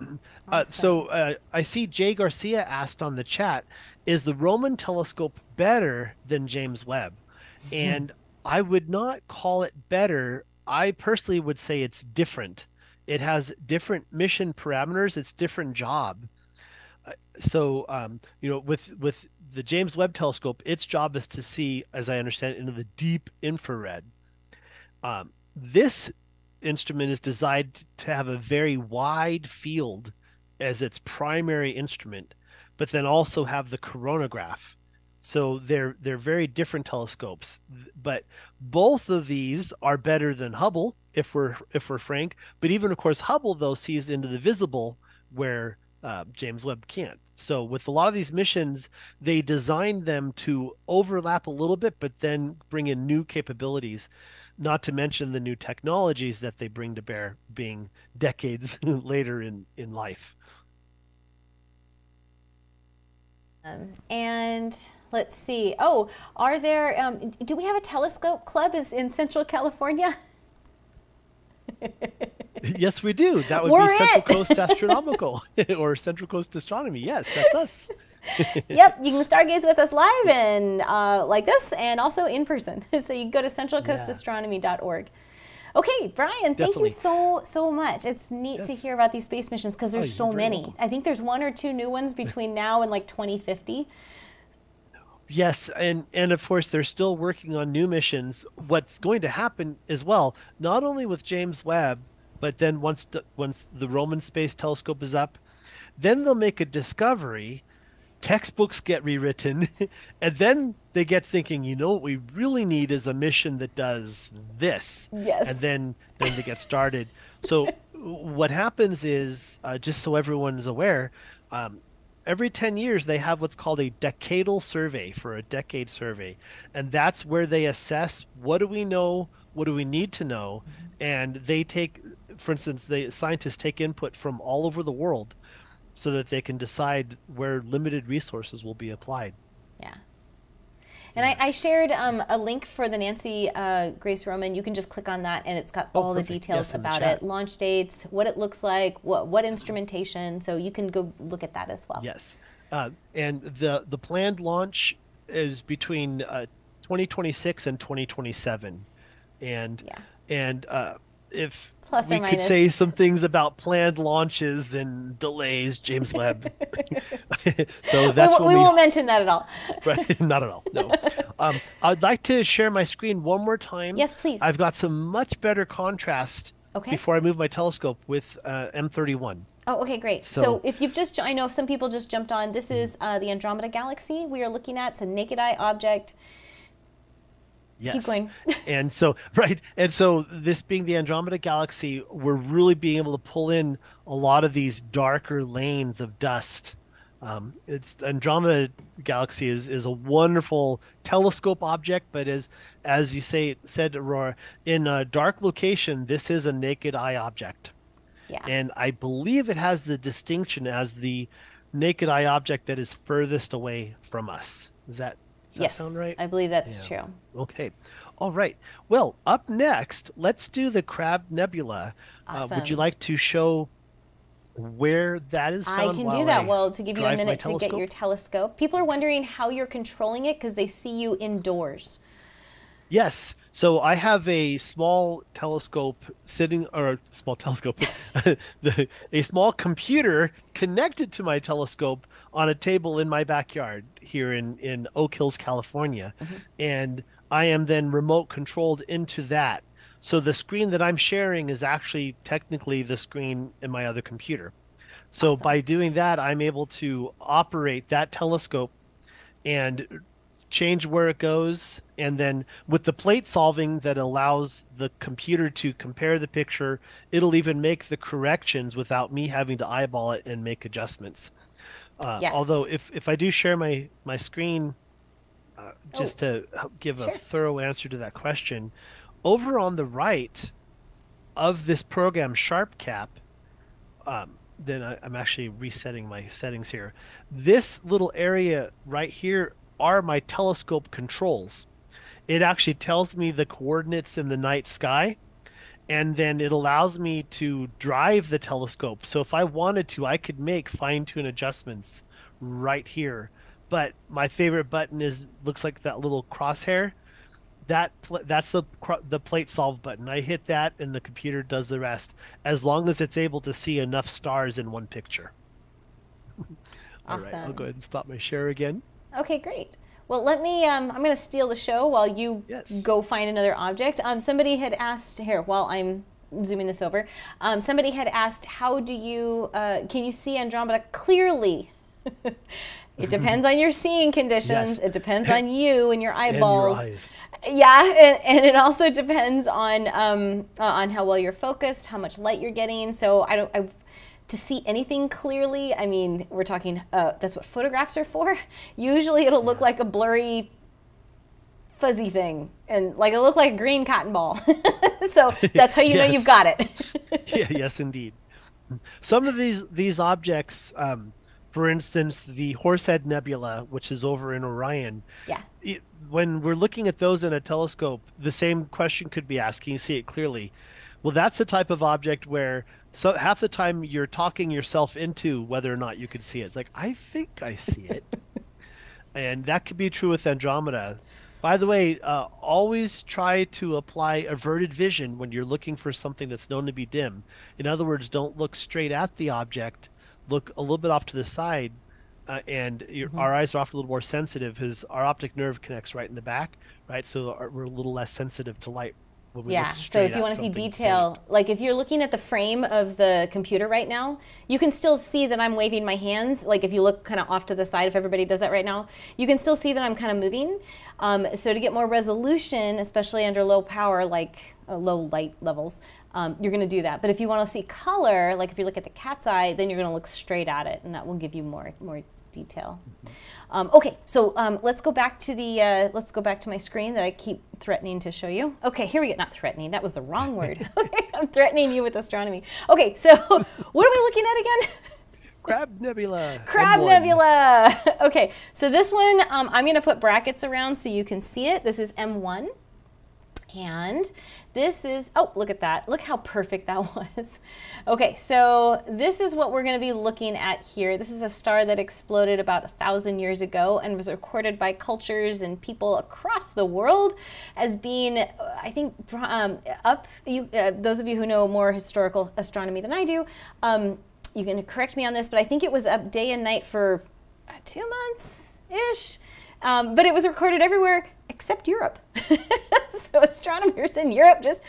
Mm-hmm. Uh, so uh, I see Jay Garcia asked on the chat, is the Roman telescope better than James Webb? Mm-hmm. And I would not call it better. I personally would say it's different. It has different mission parameters. It's different job. Uh, so um, you know, with with the James Webb telescope, its job is to see, as I understand it, into the deep infrared. Um, this instrument is designed to have a very wide field as its primary instrument, but then also have the coronagraph. So they're they're very different telescopes, but both of these are better than Hubble if we're if we're frank. But even of course Hubble though sees into the visible where uh, James Webb can't. So with a lot of these missions, they designed them to overlap a little bit, but then bring in new capabilities not to mention the new technologies that they bring to bear being decades (laughs) later in, in life. Um, and let's see. Oh, are there, um, do we have a telescope club in Central California? (laughs) yes, we do. That would We're be Central it. Coast (laughs) Astronomical or Central Coast Astronomy. Yes, that's us. (laughs) yep, you can stargaze with us live and uh, like this, and also in person. (laughs) so you can go to centralcoastastronomy.org. Okay, Brian, thank you so so much. It's neat yes. to hear about these space missions because there's oh, so many. Welcome. I think there's one or two new ones between (laughs) now and like 2050. Yes, and and of course they're still working on new missions. What's going to happen as well, not only with James Webb, but then once the, once the Roman Space Telescope is up, then they'll make a discovery. Textbooks get rewritten, (laughs) and then they get thinking, you know what we really need is a mission that does this. Yes. And then then they get started. so (laughs) what happens is, uh, just so everyone is aware, um, every 10 years they have what's called a decadal survey for a decade survey and that's where they assess what do we know what do we need to know mm-hmm. and they take for instance the scientists take input from all over the world so that they can decide where limited resources will be applied yeah and I, I shared um, a link for the Nancy uh, Grace Roman. You can just click on that, and it's got oh, all perfect. the details yes, about it, launch dates, what it looks like, what what instrumentation. So you can go look at that as well. Yes, uh, and the the planned launch is between uh, 2026 and 2027, and yeah. and uh, if Plus we could say some things about planned launches and delays, James Webb. (laughs) so that's we, we, we won't mention that at all. (laughs) right, not at all. No. (laughs) Um, I'd like to share my screen one more time. Yes, please. I've got some much better contrast okay. before I move my telescope with uh, M31. Oh, okay, great. So, so, if you've just, I know some people just jumped on. This is uh, the Andromeda Galaxy we are looking at. It's a naked eye object. Yes. Keep going. (laughs) and so, (laughs) right. And so, this being the Andromeda Galaxy, we're really being able to pull in a lot of these darker lanes of dust. Um, it's Andromeda Galaxy is, is a wonderful telescope object, but as as you say said, Aurora, in a dark location, this is a naked eye object. Yeah. And I believe it has the distinction as the naked eye object that is furthest away from us. Is that does yes, that sound right? I believe that's yeah. true. Okay. All right. Well, up next, let's do the Crab Nebula. Awesome. Uh, would you like to show where that is found? I can do that. I well, to give you a minute to get your telescope. People are wondering how you're controlling it because they see you indoors. Yes. So I have a small telescope sitting, or a small telescope, (laughs) the, a small computer connected to my telescope on a table in my backyard here in, in Oak Hills, California. Mm-hmm. And I am then remote controlled into that. So the screen that I'm sharing is actually technically the screen in my other computer. So awesome. by doing that, I'm able to operate that telescope and change where it goes and then with the plate solving that allows the computer to compare the picture it'll even make the corrections without me having to eyeball it and make adjustments uh, yes. although if, if i do share my my screen uh, just oh. to give sure. a thorough answer to that question over on the right of this program sharpcap um, then I, i'm actually resetting my settings here this little area right here are my telescope controls. It actually tells me the coordinates in the night sky, and then it allows me to drive the telescope. So if I wanted to, I could make fine tune adjustments right here. But my favorite button is looks like that little crosshair. That that's the the plate solve button. I hit that, and the computer does the rest. As long as it's able to see enough stars in one picture. (laughs) Awesome. right, I'll go ahead and stop my share again. Okay, great. Well, let me, um, I'm going to steal the show while you yes. go find another object. Um, somebody had asked, here, while I'm zooming this over, um, somebody had asked, how do you, uh, can you see Andromeda clearly? (laughs) it depends on your seeing conditions. Yes. It depends on you and your (laughs) eyeballs. And your yeah, and, and, it also depends on um, uh, on how well you're focused, how much light you're getting. So I don't, I to see anything clearly, I mean, we're talking, uh, that's what photographs are for. (laughs) Usually it'll look like a blurry, fuzzy thing, and like it'll look like a green cotton ball. (laughs) so (laughs) that's how you yes. know you've got it. yeah, yes, indeed. Some of these these objects, um, for instance, the Horsehead Nebula, which is over in Orion. Yeah. It, when we're looking at those in a telescope, the same question could be asked. Can you see it clearly? Well, that's the type of object where so half the time you're talking yourself into whether or not you can see it. It's like I think I see it, (laughs) and that could be true with Andromeda. By the way, uh, always try to apply averted vision when you're looking for something that's known to be dim. In other words, don't look straight at the object. Look a little bit off to the side, uh, and your, mm-hmm. our eyes are often a little more sensitive because our optic nerve connects right in the back, right? So our, we're a little less sensitive to light yeah. So if you want to see detail, like if you're looking at the frame of the computer right now, you can still see that I'm waving my hands. Like if you look kind of off to the side, if everybody does that right now, you can still see that I'm kind of moving. Um, so to get more resolution, especially under low power, like uh, low light levels, um, you're going to do that. But if you want to see color, like if you look at the cat's eye, then you're going to look straight at it, and that will give you more more detail. Um, okay, so um, let's go back to the uh, let's go back to my screen that I keep threatening to show you. Okay, here we go. Not threatening. That was the wrong word. (laughs) okay, I'm threatening you with astronomy. Okay, so (laughs) what are we looking at again? Crab Nebula. Crab M1. Nebula. (laughs) okay, so this one um, I'm going to put brackets around so you can see it. This is M1. And this is, oh, look at that. Look how perfect that (laughs) was. okay, so this is what we're going to be looking at here. This is a star that exploded about a thousand years ago and was recorded by cultures and people across the world as being, I think, um, up, you, uh, those of you who know more historical astronomy than I do, um, you can correct me on this, but I think it was up day and night for uh, two months-ish. Um, but it was recorded everywhere except Europe. (laughs) so astronomers in Europe just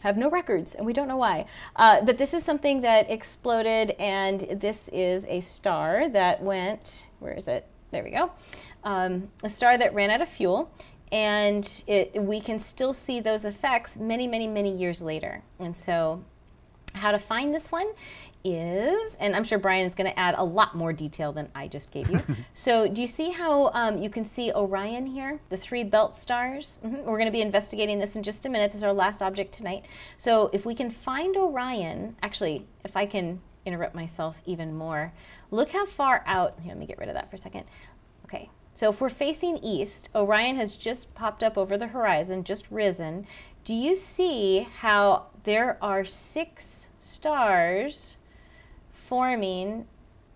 have no records, and we don't know why. Uh, but this is something that exploded, and this is a star that went, where is it? There we go. Um, a star that ran out of fuel, and it, we can still see those effects many, many, many years later. And so, how to find this one is, and I'm sure Brian is going to add a lot more detail than I just gave you. (laughs) so do you see how um, you can see Orion here, the three belt stars? Mm -hmm. We're going to be investigating this in just a minute. This is our last object tonight. So if we can find Orion, actually, if I can interrupt myself even more, look how far out, here, let me get rid of that for a second. Okay, so if we're facing east, Orion has just popped up over the horizon, just risen. Do you see how there are six stars forming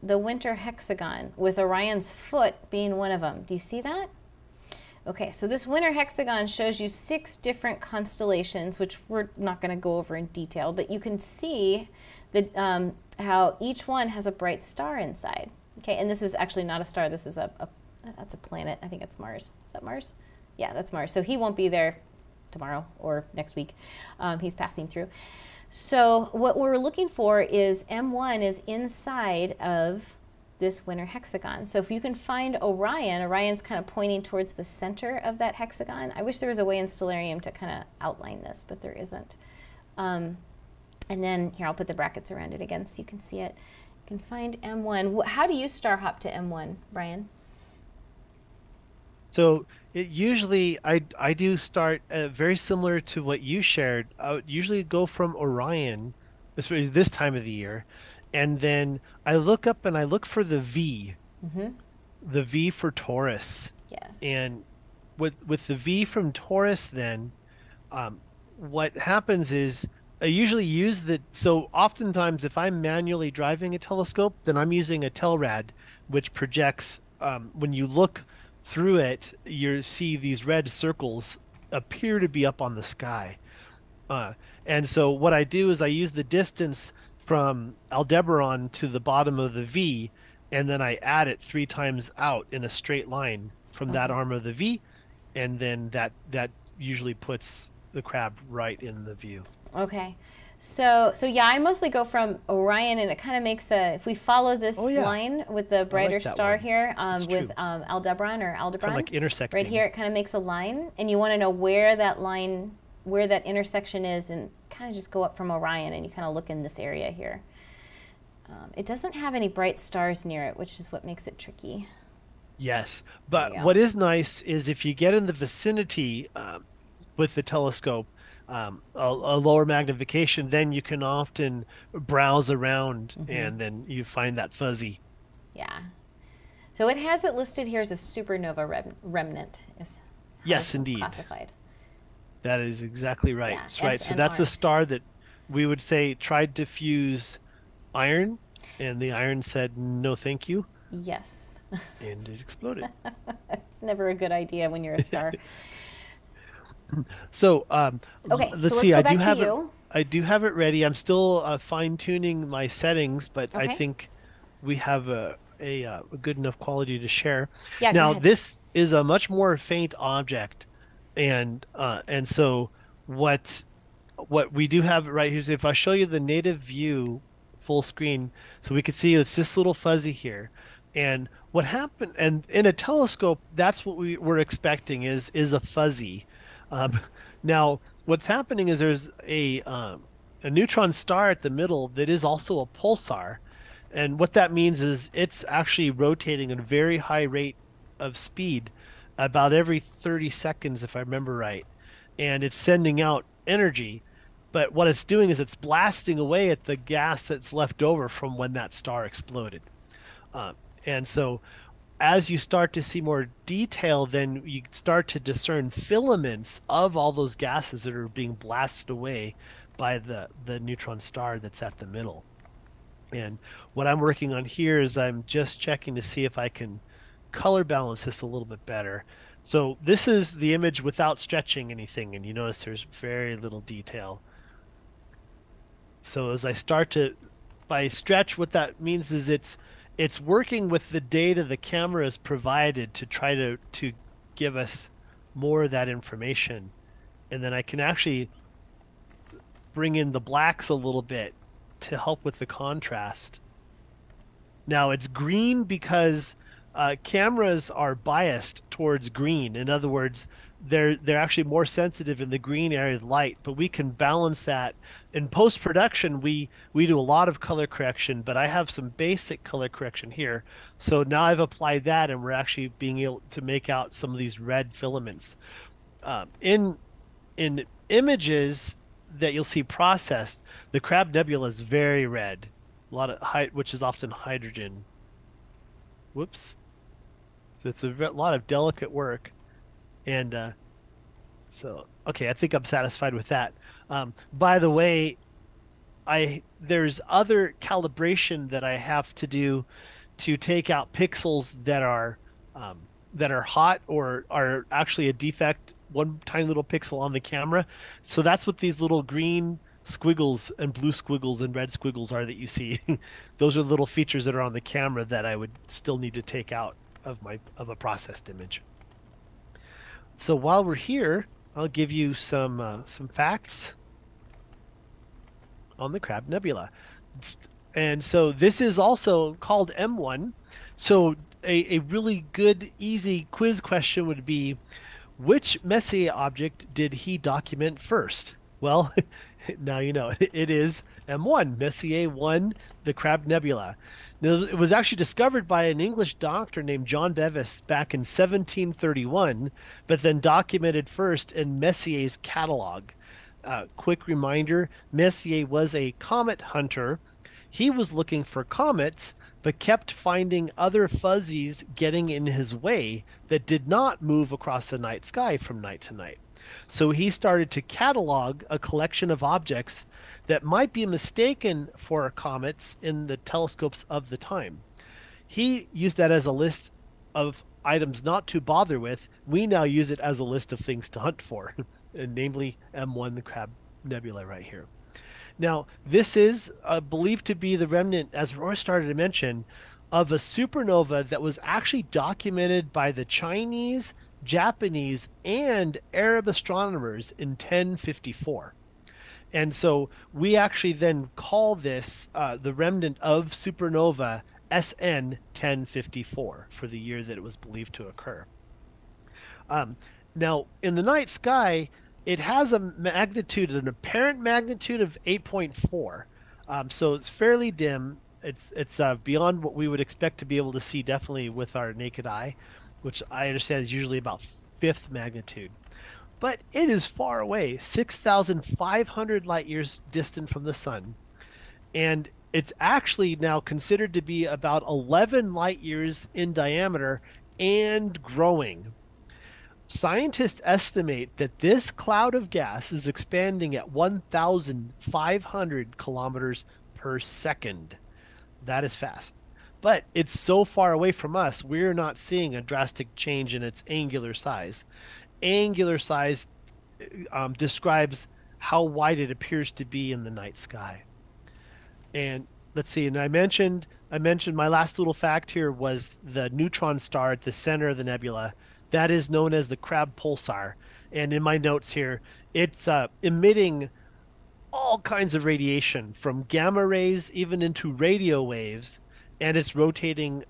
the winter hexagon, with Orion's foot being one of them. Do you see that? Okay, so this winter hexagon shows you six different constellations, which we're not going to go over in detail, but you can see the, um, how each one has a bright star inside. Okay, and this is actually not a star. This is a, a that's a planet. I think it's Mars. Is that Mars? Yeah, that's Mars. So he won't be there tomorrow or next week. Um, he's passing through. So what we're looking for is M1 is inside of this winter hexagon. So if you can find Orion, Orion's kind of pointing towards the center of that hexagon. I wish there was a way in Stellarium to kind of outline this, but there isn't. Um, and then here, I'll put the brackets around it again so you can see it. You can find M1. How do you star hop to M1, Brian? So it usually I I do start uh, very similar to what you shared. I would usually go from Orion, especially this time of the year, and then I look up and I look for the V, mm-hmm. the V for Taurus. Yes. And with with the V from Taurus, then um, what happens is I usually use the so oftentimes if I'm manually driving a telescope, then I'm using a Telrad, which projects um, when you look through it, you see these red circles appear to be up on the sky. Uh, and so what I do is I use the distance from Aldebaran to the bottom of the V, and then I add it three times out in a straight line from okay. that arm of the V, and then that that usually puts the crab right in the view. Okay. So, so yeah, I mostly go from Orion, and it kind of makes a. If we follow this oh, yeah. line with the brighter like star one. here, um, with um, Aldebaran or Aldebaran, like intersecting. right here, it kind of makes a line, and you want to know where that line, where that intersection is, and kind of just go up from Orion, and you kind of look in this area here. Um, it doesn't have any bright stars near it, which is what makes it tricky. Yes, but what is nice is if you get in the vicinity uh, with the telescope um, a, a, lower magnification, then you can often browse around mm-hmm. and then you find that fuzzy. Yeah. So it has it listed here as a supernova rem- remnant. Is yes, indeed. Classified. That is exactly right. Yeah, right. So that's a star that we would say tried to fuse iron, and the iron said no, thank you. Yes. and it exploded. (laughs) It's never a good idea when you're a star. (laughs) so um, okay, let's so see. Let's I do have you. it. I do have it ready. I'm still uh, fine tuning my settings, but okay. I think we have a, a, uh, a, good enough quality to share. Yeah, now this is a much more faint object, and uh, and so what what we do have right here is if I show you the native view full screen, so we can see it's this little fuzzy here, and what happened and in a telescope that's what we were expecting is is a fuzzy. Um, now what's happening is there's a um, a neutron star at the middle that is also a pulsar, and what that means is it's actually rotating at a very high rate of speed, about every 30 seconds if I remember right, and it's sending out energy. But what it's doing is it's blasting away at the gas that's left over from when that star exploded. Uh, and so as you start to see more detail, then you start to discern filaments of all those gases that are being blasted away by the, the neutron star that's at the middle. And what I'm working on here is I'm just checking to see if I can color balance this a little bit better. So this is the image without stretching anything, and you notice there's very little detail. So as I start to, by stretch, what that means is it's it's working with the data the camera has provided to try to to give us more of that information, and then I can actually bring in the blacks a little bit to help with the contrast. Now it's green because uh, cameras are biased towards green. In other words, they're they're actually more sensitive in the green area of light, but we can balance that. In post production, we we do a lot of color correction, but I have some basic color correction here. So now I've applied that, and we're actually being able to make out some of these red filaments. Um, in in images that you'll see processed, the Crab Nebula is very red, a lot of height, which is often hydrogen. Whoops. So it's a lot of delicate work, and uh, so okay, I think I'm satisfied with that. Um, by the way, I there's other calibration that I have to do to take out pixels that are um, that are hot or are actually a defect, one tiny little pixel on the camera. So that's what these little green squiggles and blue squiggles and red squiggles are that you see. (laughs) Those are little features that are on the camera that I would still need to take out of my of a processed image. So while we're here, I'll give you some uh, some facts on the Crab Nebula. And so this is also called M1. So a, a really good, easy quiz question would be, which Messier object did he document first? Well, (laughs) now you know. (laughs) It is M1, Messier 1, the Crab Nebula. It was actually discovered by an English doctor named John Bevis back in 1731, but then documented first in Messier's catalog. Uh, quick reminder Messier was a comet hunter. He was looking for comets, but kept finding other fuzzies getting in his way that did not move across the night sky from night to night. So he started to catalog a collection of objects that might be mistaken for comets in the telescopes of the time. He used that as a list of items not to bother with. We now use it as a list of things to hunt for, (laughs) namely M1, the Crab Nebula, right here. Now, this is uh, believed to be the remnant, as Roy started to mention, of a supernova that was actually documented by the Chinese Japanese, and Arab astronomers in 1054. And so we actually then call this uh, the remnant of supernova SN 1054 for the year that it was believed to occur. Um, now, in the night sky, it has a magnitude, an apparent magnitude of 8.4. Um, so it's fairly dim. It's it's uh, beyond what we would expect to be able to see definitely with our naked eye which I understand is usually about fifth magnitude. But it is far away, 6,500 light years distant from the sun. And it's actually now considered to be about 11 light years in diameter and growing. Scientists estimate that this cloud of gas is expanding at 1,500 kilometers per second. That is fast. But it's so far away from us, we're not seeing a drastic change in its angular size. Angular size um, describes how wide it appears to be in the night sky. And let's see, and I mentioned I mentioned my last little fact here was the neutron star at the center of the nebula. That is known as the Crab pulsar. And in my notes here, it's uh, emitting all kinds of radiation from gamma rays even into radio waves and it's rotating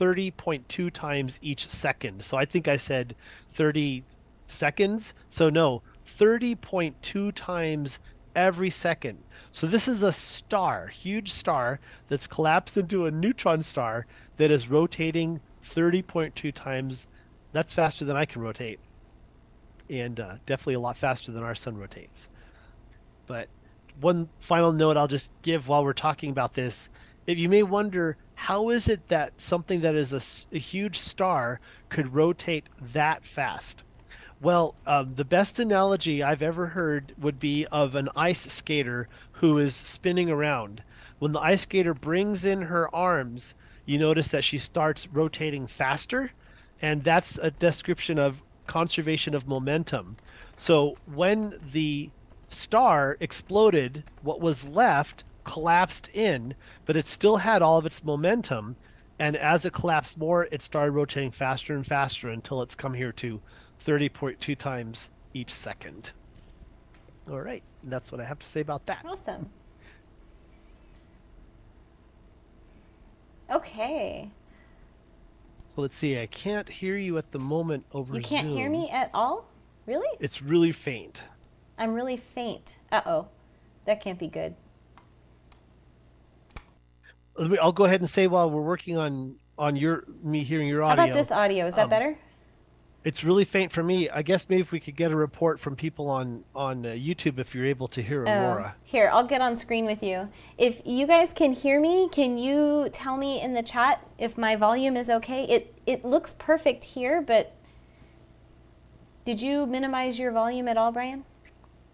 30.2 times each second. So I think I said 30 seconds. So no, 30.2 times every second. So this is a star, huge star that's collapsed into a neutron star that is rotating 30.2 times. That's faster than I can rotate. And uh, definitely a lot faster than our sun rotates. But one final note I'll just give while we're talking about this. If you may wonder how is it that something that is a, a huge star could rotate that fast? Well, um, the best analogy I've ever heard would be of an ice skater who is spinning around. When the ice skater brings in her arms, you notice that she starts rotating faster, and that's a description of conservation of momentum. So when the star exploded, what was left collapsed in, but it still had all of its momentum. And as it collapsed more, it started rotating faster and faster until it's come here to 30.2 times each second. All right, that's what I have to say about that. Awesome. Okay. So let's see. I can't hear you at the moment over You can't Zoom. hear me at all? Really? It's really faint. I'm really faint. Uh-oh. That can't be good. I'll go ahead and say while we're working on on your me hearing your audio. How about this audio? Is that um, better? It's really faint for me. I guess maybe if we could get a report from people on on uh, YouTube if you're able to hear oh, Aurora. Here, I'll get on screen with you. If you guys can hear me, can you tell me in the chat if my volume is okay? It it looks perfect here, but did you minimize your volume at all, Brian?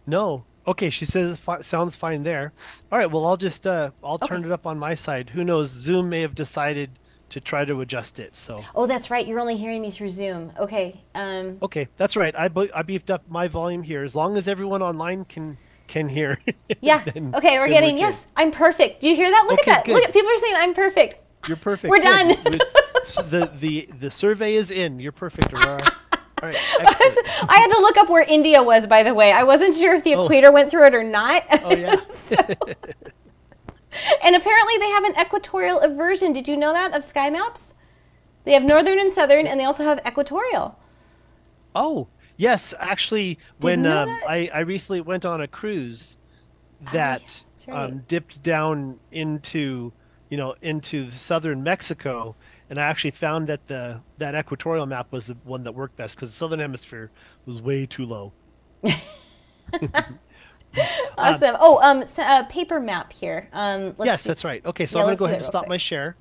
No. Okay, she says sounds fine there. All right, well, I'll just uh, I'll okay. turn it up on my side. Who knows? Zoom may have decided to try to adjust it. So. Oh, that's right. You're only hearing me through Zoom. Okay. Um... Okay, that's right. I I beefed up my volume here. As long as everyone online can can hear. (laughs) Yeah. then, okay, we're getting we're yes. I'm perfect. Do you hear that? Look okay, at that. Good. Look at people are saying I'm perfect. You're perfect. We're done. (laughs) the the the survey is in. You're perfect, Aurora. (laughs) right, (laughs) I had to look up where India was, by the way. I wasn't sure if the oh. equator went through it or not. Oh, yeah. (laughs) so, (laughs) and apparently they have an equatorial aversion. Did you know that of sky maps? They have northern and southern, and they also have equatorial. Oh, yes. Actually, when um, I, I recently went on a cruise that oh, yeah. right. um, dipped down into, you know, into southern Mexico, and I actually found that the that equatorial map was the one that worked best because the southern hemisphere was way too low. (laughs) awesome. Um, oh, um, so, uh, paper map here. Um, yes, see. that's right. Okay, so yeah, I'm going to go ahead and stop my share.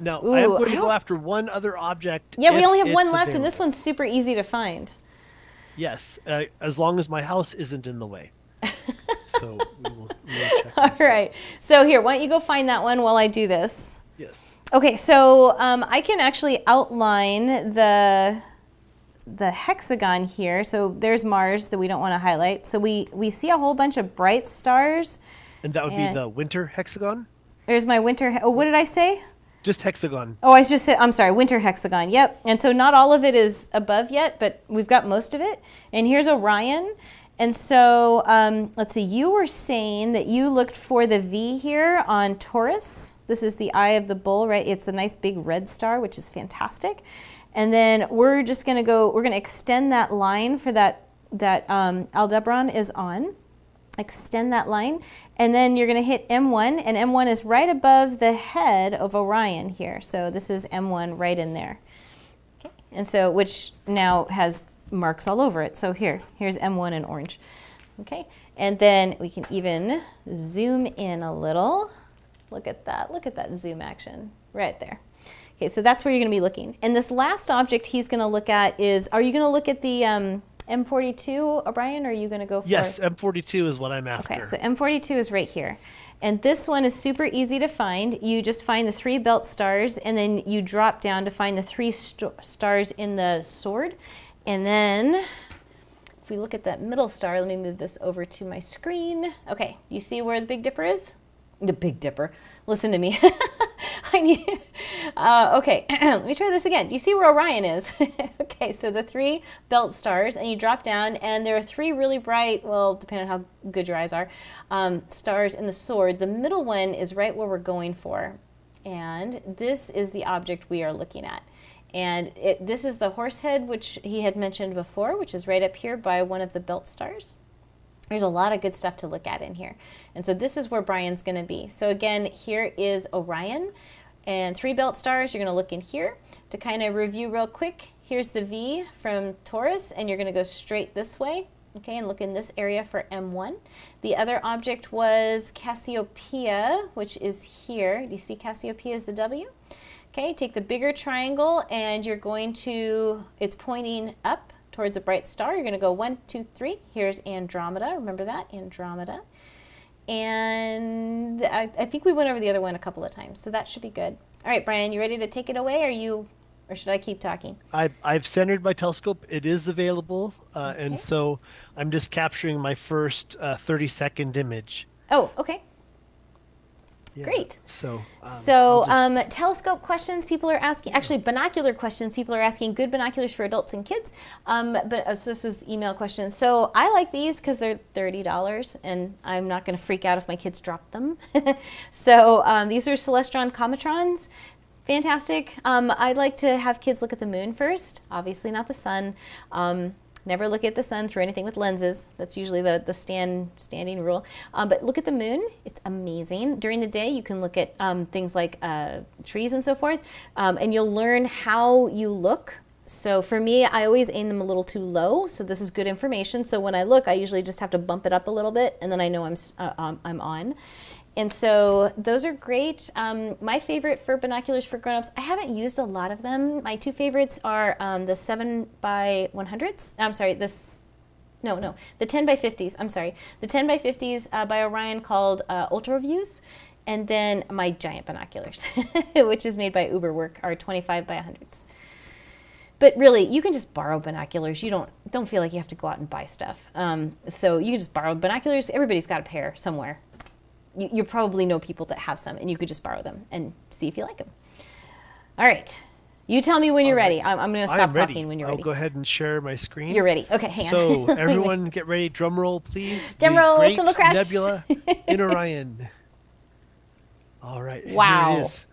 Now, Ooh, I'm going to go after one other object. Yeah, we only have one left, available. and this one's super easy to find. Yes, uh, as long as my house isn't in the way. (laughs) so we will, we will check. All right. So here, why don't you go find that one while I do this? Yes. Okay, so um, I can actually outline the the hexagon here. So there's Mars that we don't want to highlight. So we, we see a whole bunch of bright stars. And that would and be the winter hexagon? There's my winter, oh, what did I say? Just hexagon. Oh, I just said, I'm sorry, winter hexagon. Yep. And so not all of it is above yet, but we've got most of it. And here's Orion. And so um, let's see, you were saying that you looked for the V here on Taurus. This is the eye of the bull, right? It's a nice big red star, which is fantastic. And then we're just going to go, we're going to extend that line for that, that um, Aldebaran is on. Extend that line. And then you're going to hit M1, and M1 is right above the head of Orion here. So this is M1 right in there. Okay. And so, which now has marks all over it. So here, here's M1 in orange. Okay. And then we can even zoom in a little. Look at that. Look at that zoom action right there. Okay, so that's where you're going to be looking. And this last object he's going to look at is, are you going to look at the um, M42, O'Brien, or are you going to go for Yes, M42 is what I'm after. Okay, so M42 is right here. And this one is super easy to find. You just find the three belt stars and then you drop down to find the three st stars in the sword. And then if we look at that middle star, let me move this over to my screen. Okay, you see where the Big Dipper is? The Big Dipper. Listen to me. (laughs) I need, uh, okay, (clears throat) let me try this again. Do you see where Orion is? (laughs) okay, so the three belt stars, and you drop down, and there are three really bright, well, depending on how good your eyes are, um, stars in the sword. The middle one is right where we're going for, and this is the object we are looking at. And it, this is the horse head, which he had mentioned before, which is right up here by one of the belt stars. There's a lot of good stuff to look at in here. And so this is where Brian's going to be. So again, here is Orion and three belt stars. You're going to look in here to kind of review real quick. Here's the V from Taurus, and you're going to go straight this way. Okay, and look in this area for M1. The other object was Cassiopeia, which is here. Do you see Cassiopeia as the W? Okay, take the bigger triangle and you're going to, it's pointing up towards a bright star. You're going to go one, two, three. Here's Andromeda. Remember that? Andromeda. And I, I, think we went over the other one a couple of times, so that should be good. All right, Brian, you ready to take it away? Are you, or should I keep talking? I've, I've centered my telescope. It is available, uh, okay. and so I'm just capturing my first uh, 30 second image. Oh, okay. Yeah. Great. So, um, so just... um, telescope questions people are asking. Actually, binocular questions people are asking. Good binoculars for adults and kids. Um, but uh, so this is email questions. So I like these because they're thirty dollars, and I'm not going to freak out if my kids drop them. (laughs) so um, these are Celestron Cometrons. Fantastic. Um, I'd like to have kids look at the moon first. Obviously, not the sun. Never look at the sun through anything with lenses. That's usually the, the stand, standing rule. Um, but look at the moon. It's amazing. During the day, you can look at um, things like uh, trees and so forth, um, and you'll learn how you look. So for me, I always aim them a little too low. So this is good information. So when I look, I usually just have to bump it up a little bit, and then I know I'm, uh, um, I'm on. And so those are great. Um, my favorite for binoculars for grown-ups, I haven't used a lot of them. My two favorites are um, the 7 by 100s. I'm sorry, this, no, no, the 10 by 50s. I'm sorry. The 10 by 50s uh, by Orion called uh, Ultra Views. And then my giant binoculars, (laughs) which is made by Oberwerk, are 25 by 100s. But really, you can just borrow binoculars. You don't don't feel like you have to go out and buy stuff. Um, so you can just borrow binoculars. Everybody's got a pair somewhere you, you probably know people that have some and you could just borrow them and see if you like them. All right. You tell me when you're ready. I'm, I'm going to stop talking when you're I'll ready. I'll go ahead and share my screen. You're ready. Okay, hang on. So (laughs) everyone get ready. Drum roll, please. (laughs) Drum the roll, crash. Nebula (laughs) in Orion. All right. Wow. Here it is.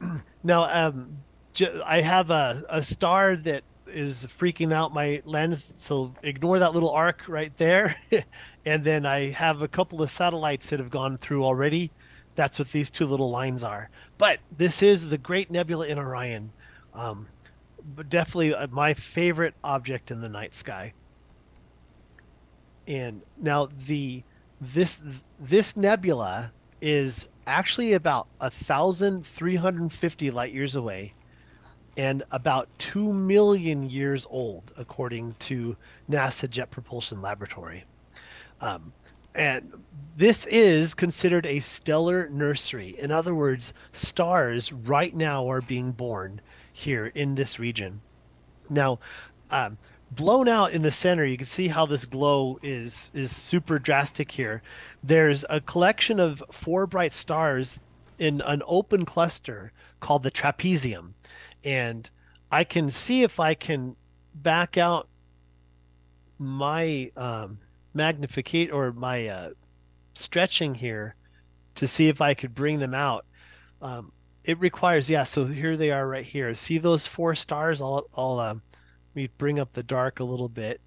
(clears throat) Now, um, I have a, a star that is freaking out my lens, so ignore that little arc right there. And then I have a couple of satellites that have gone through already. That's what these two little lines are. But this is the Great Nebula in Orion. Um, definitely uh, my favorite object in the night sky. And now the this this nebula is actually about a thousand three hundred and fifty light years away and about 2 million years old, according to NASA Jet Propulsion Laboratory. Um, and this is considered a stellar nursery. In other words, stars right now are being born here in this region. Now, um, blown out in the center, you can see how this glow is is super drastic here. There's a collection of four bright stars in an open cluster called the trapezium and I can see if I can back out my um, magnificate or my uh, stretching here to see if I could bring them out. Um, it requires, yeah, so here they are right here. See those four stars? I'll, I'll um, let me bring up the dark a little bit.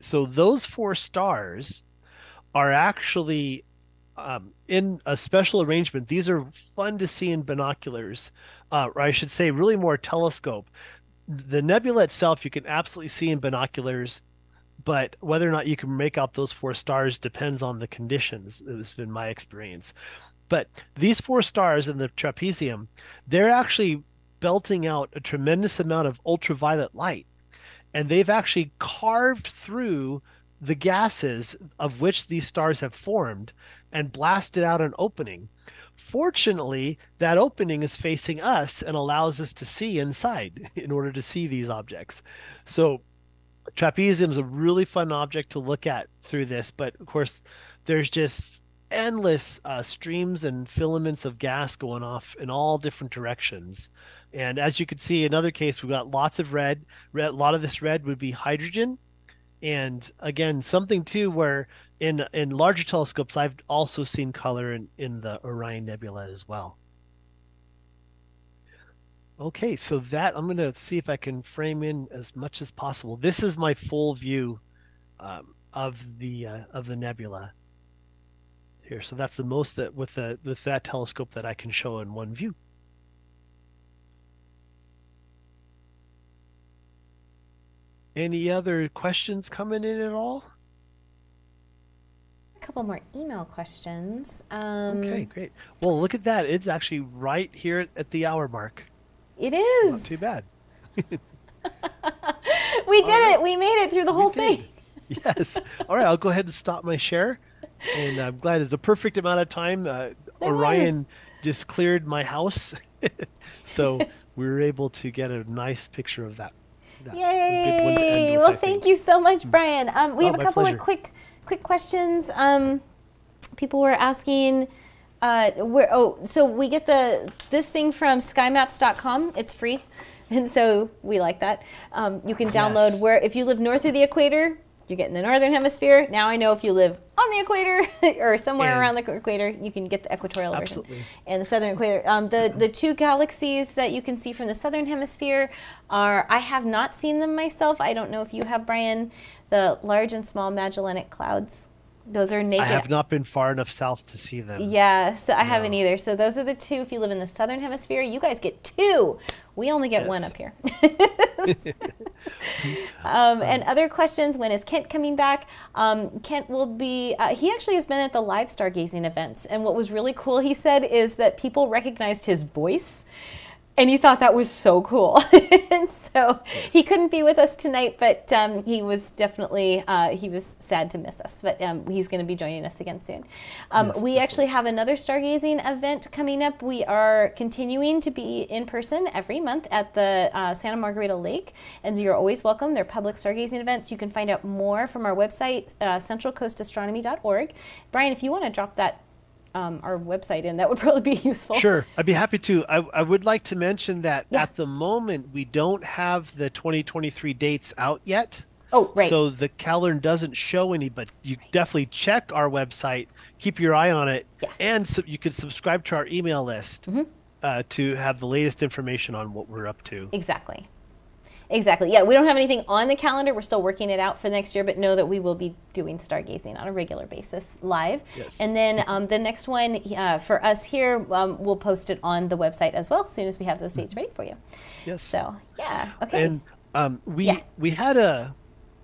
So those four stars are actually um, in a special arrangement. These are fun to see in binoculars, uh, or I should say, really more telescope. The nebula itself you can absolutely see in binoculars, but whether or not you can make out those four stars depends on the conditions. It has been my experience. But these four stars in the trapezium, they're actually belting out a tremendous amount of ultraviolet light. And they've actually carved through the gases of which these stars have formed and blasted out an opening. Fortunately, that opening is facing us and allows us to see inside (laughs) in order to see these objects. So, trapezium is a really fun object to look at through this, but of course, there's just endless uh, streams and filaments of gas going off in all different directions. And as you can see, in other case, we've got lots of red. red. A lot of this red would be hydrogen. And again, something too where in in larger telescopes, I've also seen color in, in the Orion Nebula as well. Okay, so that I'm going to see if I can frame in as much as possible. This is my full view um, of the uh, of the nebula here. So that's the most that with the with that telescope that I can show in one view. Any other questions coming in at all? A couple more email questions. Um, okay, great. Well, look at that. It's actually right here at the hour mark. It is. Not too bad. (laughs) we did right. it. We made it through the whole thing. (laughs) yes. All right. I'll go ahead and stop my share. And I'm glad it's a perfect amount of time. Uh, Orion just cleared my house. (laughs) so we were able to get a nice picture of that. Yay! With, well, thank you so much. Brian. Um, we oh, have a couple pleasure. of quick, quick questions. Um, people were asking. Uh, where, oh, so we get the this thing from skymaps.com. It's free, (laughs) and so we like that. Um, you can download yes. where if you live north of the equator, you're getting the northern hemisphere. Now I know if you live on the equator (laughs) or somewhere and around the equator, you can get the equatorial absolutely. version and the southern equator. Um, the the two galaxies that you can see from the southern hemisphere are I have not seen them myself. I don't know if you have, Brian. The large and small Magellanic Clouds. Those are naked. I have not been far enough south to see them. Yeah, so I no. haven't either. So those are the two. If you live in the southern hemisphere, you guys get two. We only get yes. one up here. (laughs) (laughs) um, and other questions: When is Kent coming back? Um, Kent will be. Uh, he actually has been at the live stargazing events, and what was really cool, he said, is that people recognized his voice and he thought that was so cool. (laughs) and so yes. he couldn't be with us tonight, but um, he was definitely uh, he was sad to miss us. But um, he's going to be joining us again soon. Um, yes, we actually have another stargazing event coming up. We are continuing to be in person every month at the uh, Santa Margarita Lake, and you're always welcome. They're public stargazing events. You can find out more from our website, uh, centralcoastastronomy.org. Brian, if you want to drop that um, our website in, that would (laughs) probably be useful. Sure, I'd be happy to. I, I would like to mention that yeah. at the moment we don't have the 2023 dates out yet. Oh, right. So the calendar doesn't show any, but you definitely check our website, keep your eye on it, yeah. and so you can subscribe to our email list mm-hmm. uh, to have the latest information on what we're up to. Exactly. Exactly. Yeah, we don't have anything on the calendar. We're still working it out for next year, but know that we will be doing stargazing on a regular basis live. Yes. And then um, the next one uh, for us here, um, we'll post it on the website as well as soon as we have those dates ready for you. Yes. So yeah. Okay. And um, we yeah. we had a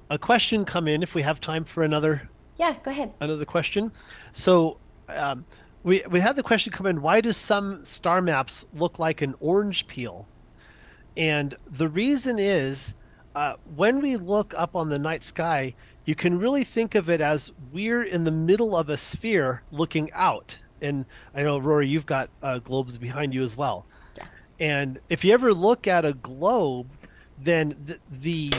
a question come in. If we have time for another. Yeah. Go ahead. Another question. So. Um, we, we had the question come in why do some star maps look like an orange peel and the reason is uh, when we look up on the night sky, you can really think of it as we're in the middle of a sphere looking out. And I know, Rory, you've got uh, globes behind you as well. Yeah. And if you ever look at a globe, then the, the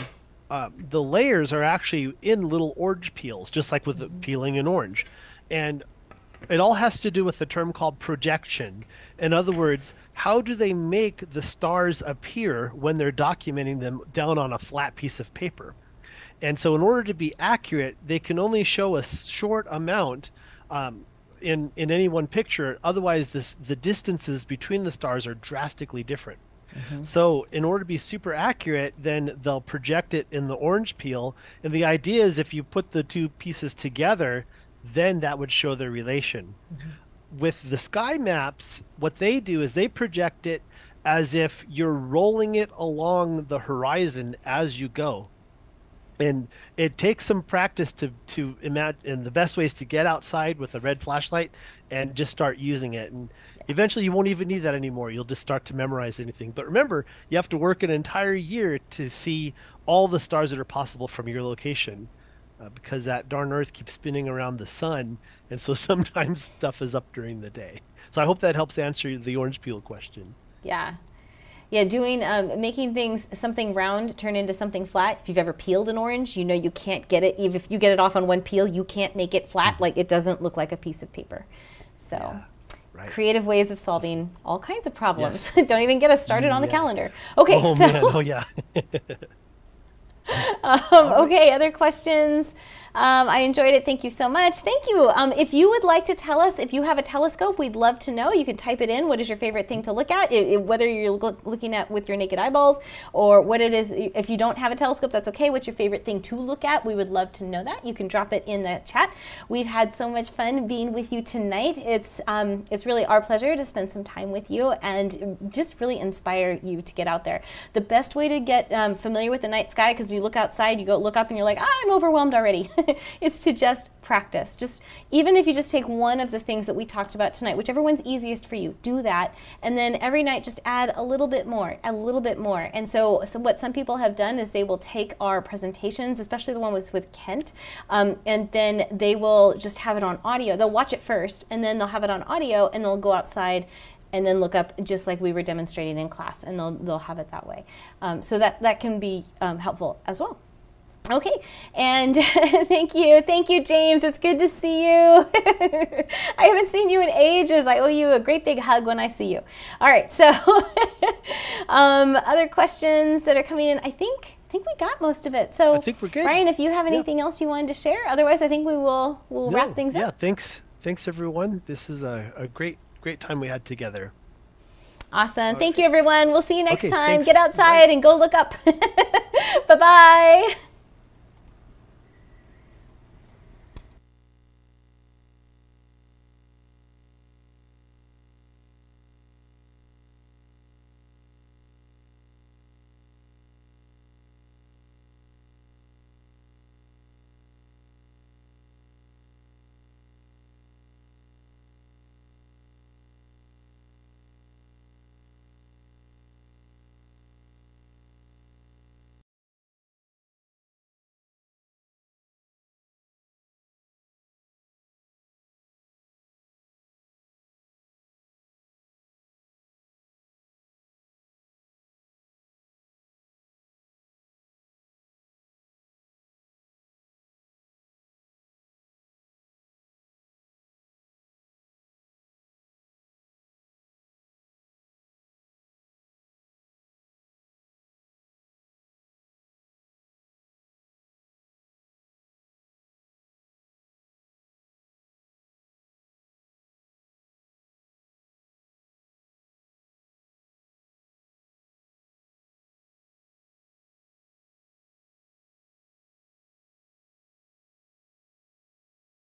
uh, the layers are actually in little orange peels, just like with mm-hmm. peeling an orange. And it all has to do with the term called projection. In other words, how do they make the stars appear when they're documenting them down on a flat piece of paper? And so, in order to be accurate, they can only show a short amount um, in in any one picture. Otherwise, this, the distances between the stars are drastically different. Mm-hmm. So, in order to be super accurate, then they'll project it in the orange peel. And the idea is if you put the two pieces together, then that would show their relation. Mm-hmm. With the sky maps, what they do is they project it as if you're rolling it along the horizon as you go. And it takes some practice to to imagine. And the best way is to get outside with a red flashlight and just start using it. And eventually, you won't even need that anymore. You'll just start to memorize anything. But remember, you have to work an entire year to see all the stars that are possible from your location. Uh, because that darn Earth keeps spinning around the sun, and so (laughs) sometimes stuff is up during the day. So I hope that helps answer the orange peel question. Yeah. Yeah, doing um, making things something round turn into something flat. If you've ever peeled an orange, you know you can't get it. Even if you get it off on one peel, you can't make it flat. Mm-hmm. Like it doesn't look like a piece of paper. So. Yeah. Right. creative ways of solving all kinds of problems. Yes. (laughs) Don't even get us started on the calendar. Okay, oh, so man. oh yeah. (laughs) um, okay, other questions? Um, I enjoyed it. Thank you so much. Thank you. Um, if you would like to tell us if you have a telescope, we'd love to know. You can type it in. What is your favorite thing to look at? It, it, whether you're looking at with your naked eyeballs or what it is. If you don't have a telescope, that's okay. What's your favorite thing to look at? We would love to know that. You can drop it in the chat. We've had so much fun being with you tonight. It's um, it's really our pleasure to spend some time with you and just really inspire you to get out there. The best way to get um, familiar with the night sky, because you look outside, you go look up, and you're like, ah, I'm overwhelmed already. (laughs) (laughs) it's to just practice. Just even if you just take one of the things that we talked about tonight, whichever one's easiest for you, do that. And then every night just add a little bit more, a little bit more. And so, so what some people have done is they will take our presentations, especially the one with, with Kent, um, and then they will just have it on audio. They'll watch it first and then they'll have it on audio and they'll go outside and then look up just like we were demonstrating in class and they'll, they'll have it that way. Um, so that, that can be um, helpful as well. Okay, and (laughs) thank you. Thank you, James. It's good to see you. (laughs) I haven't seen you in ages. I owe you a great big hug when I see you. All right, so (laughs) um, other questions that are coming in, I think. I think we got most of it. So, I think we're good. Brian, if you have anything else you wanted to share, otherwise, I think we will we'll no, wrap things yeah, up. Yeah, thanks, thanks everyone. This is a, a great great time we had together. Awesome. Okay. Thank you, everyone. We'll see you next okay, time. Thanks. Get outside Bye. and go look up. bye bye.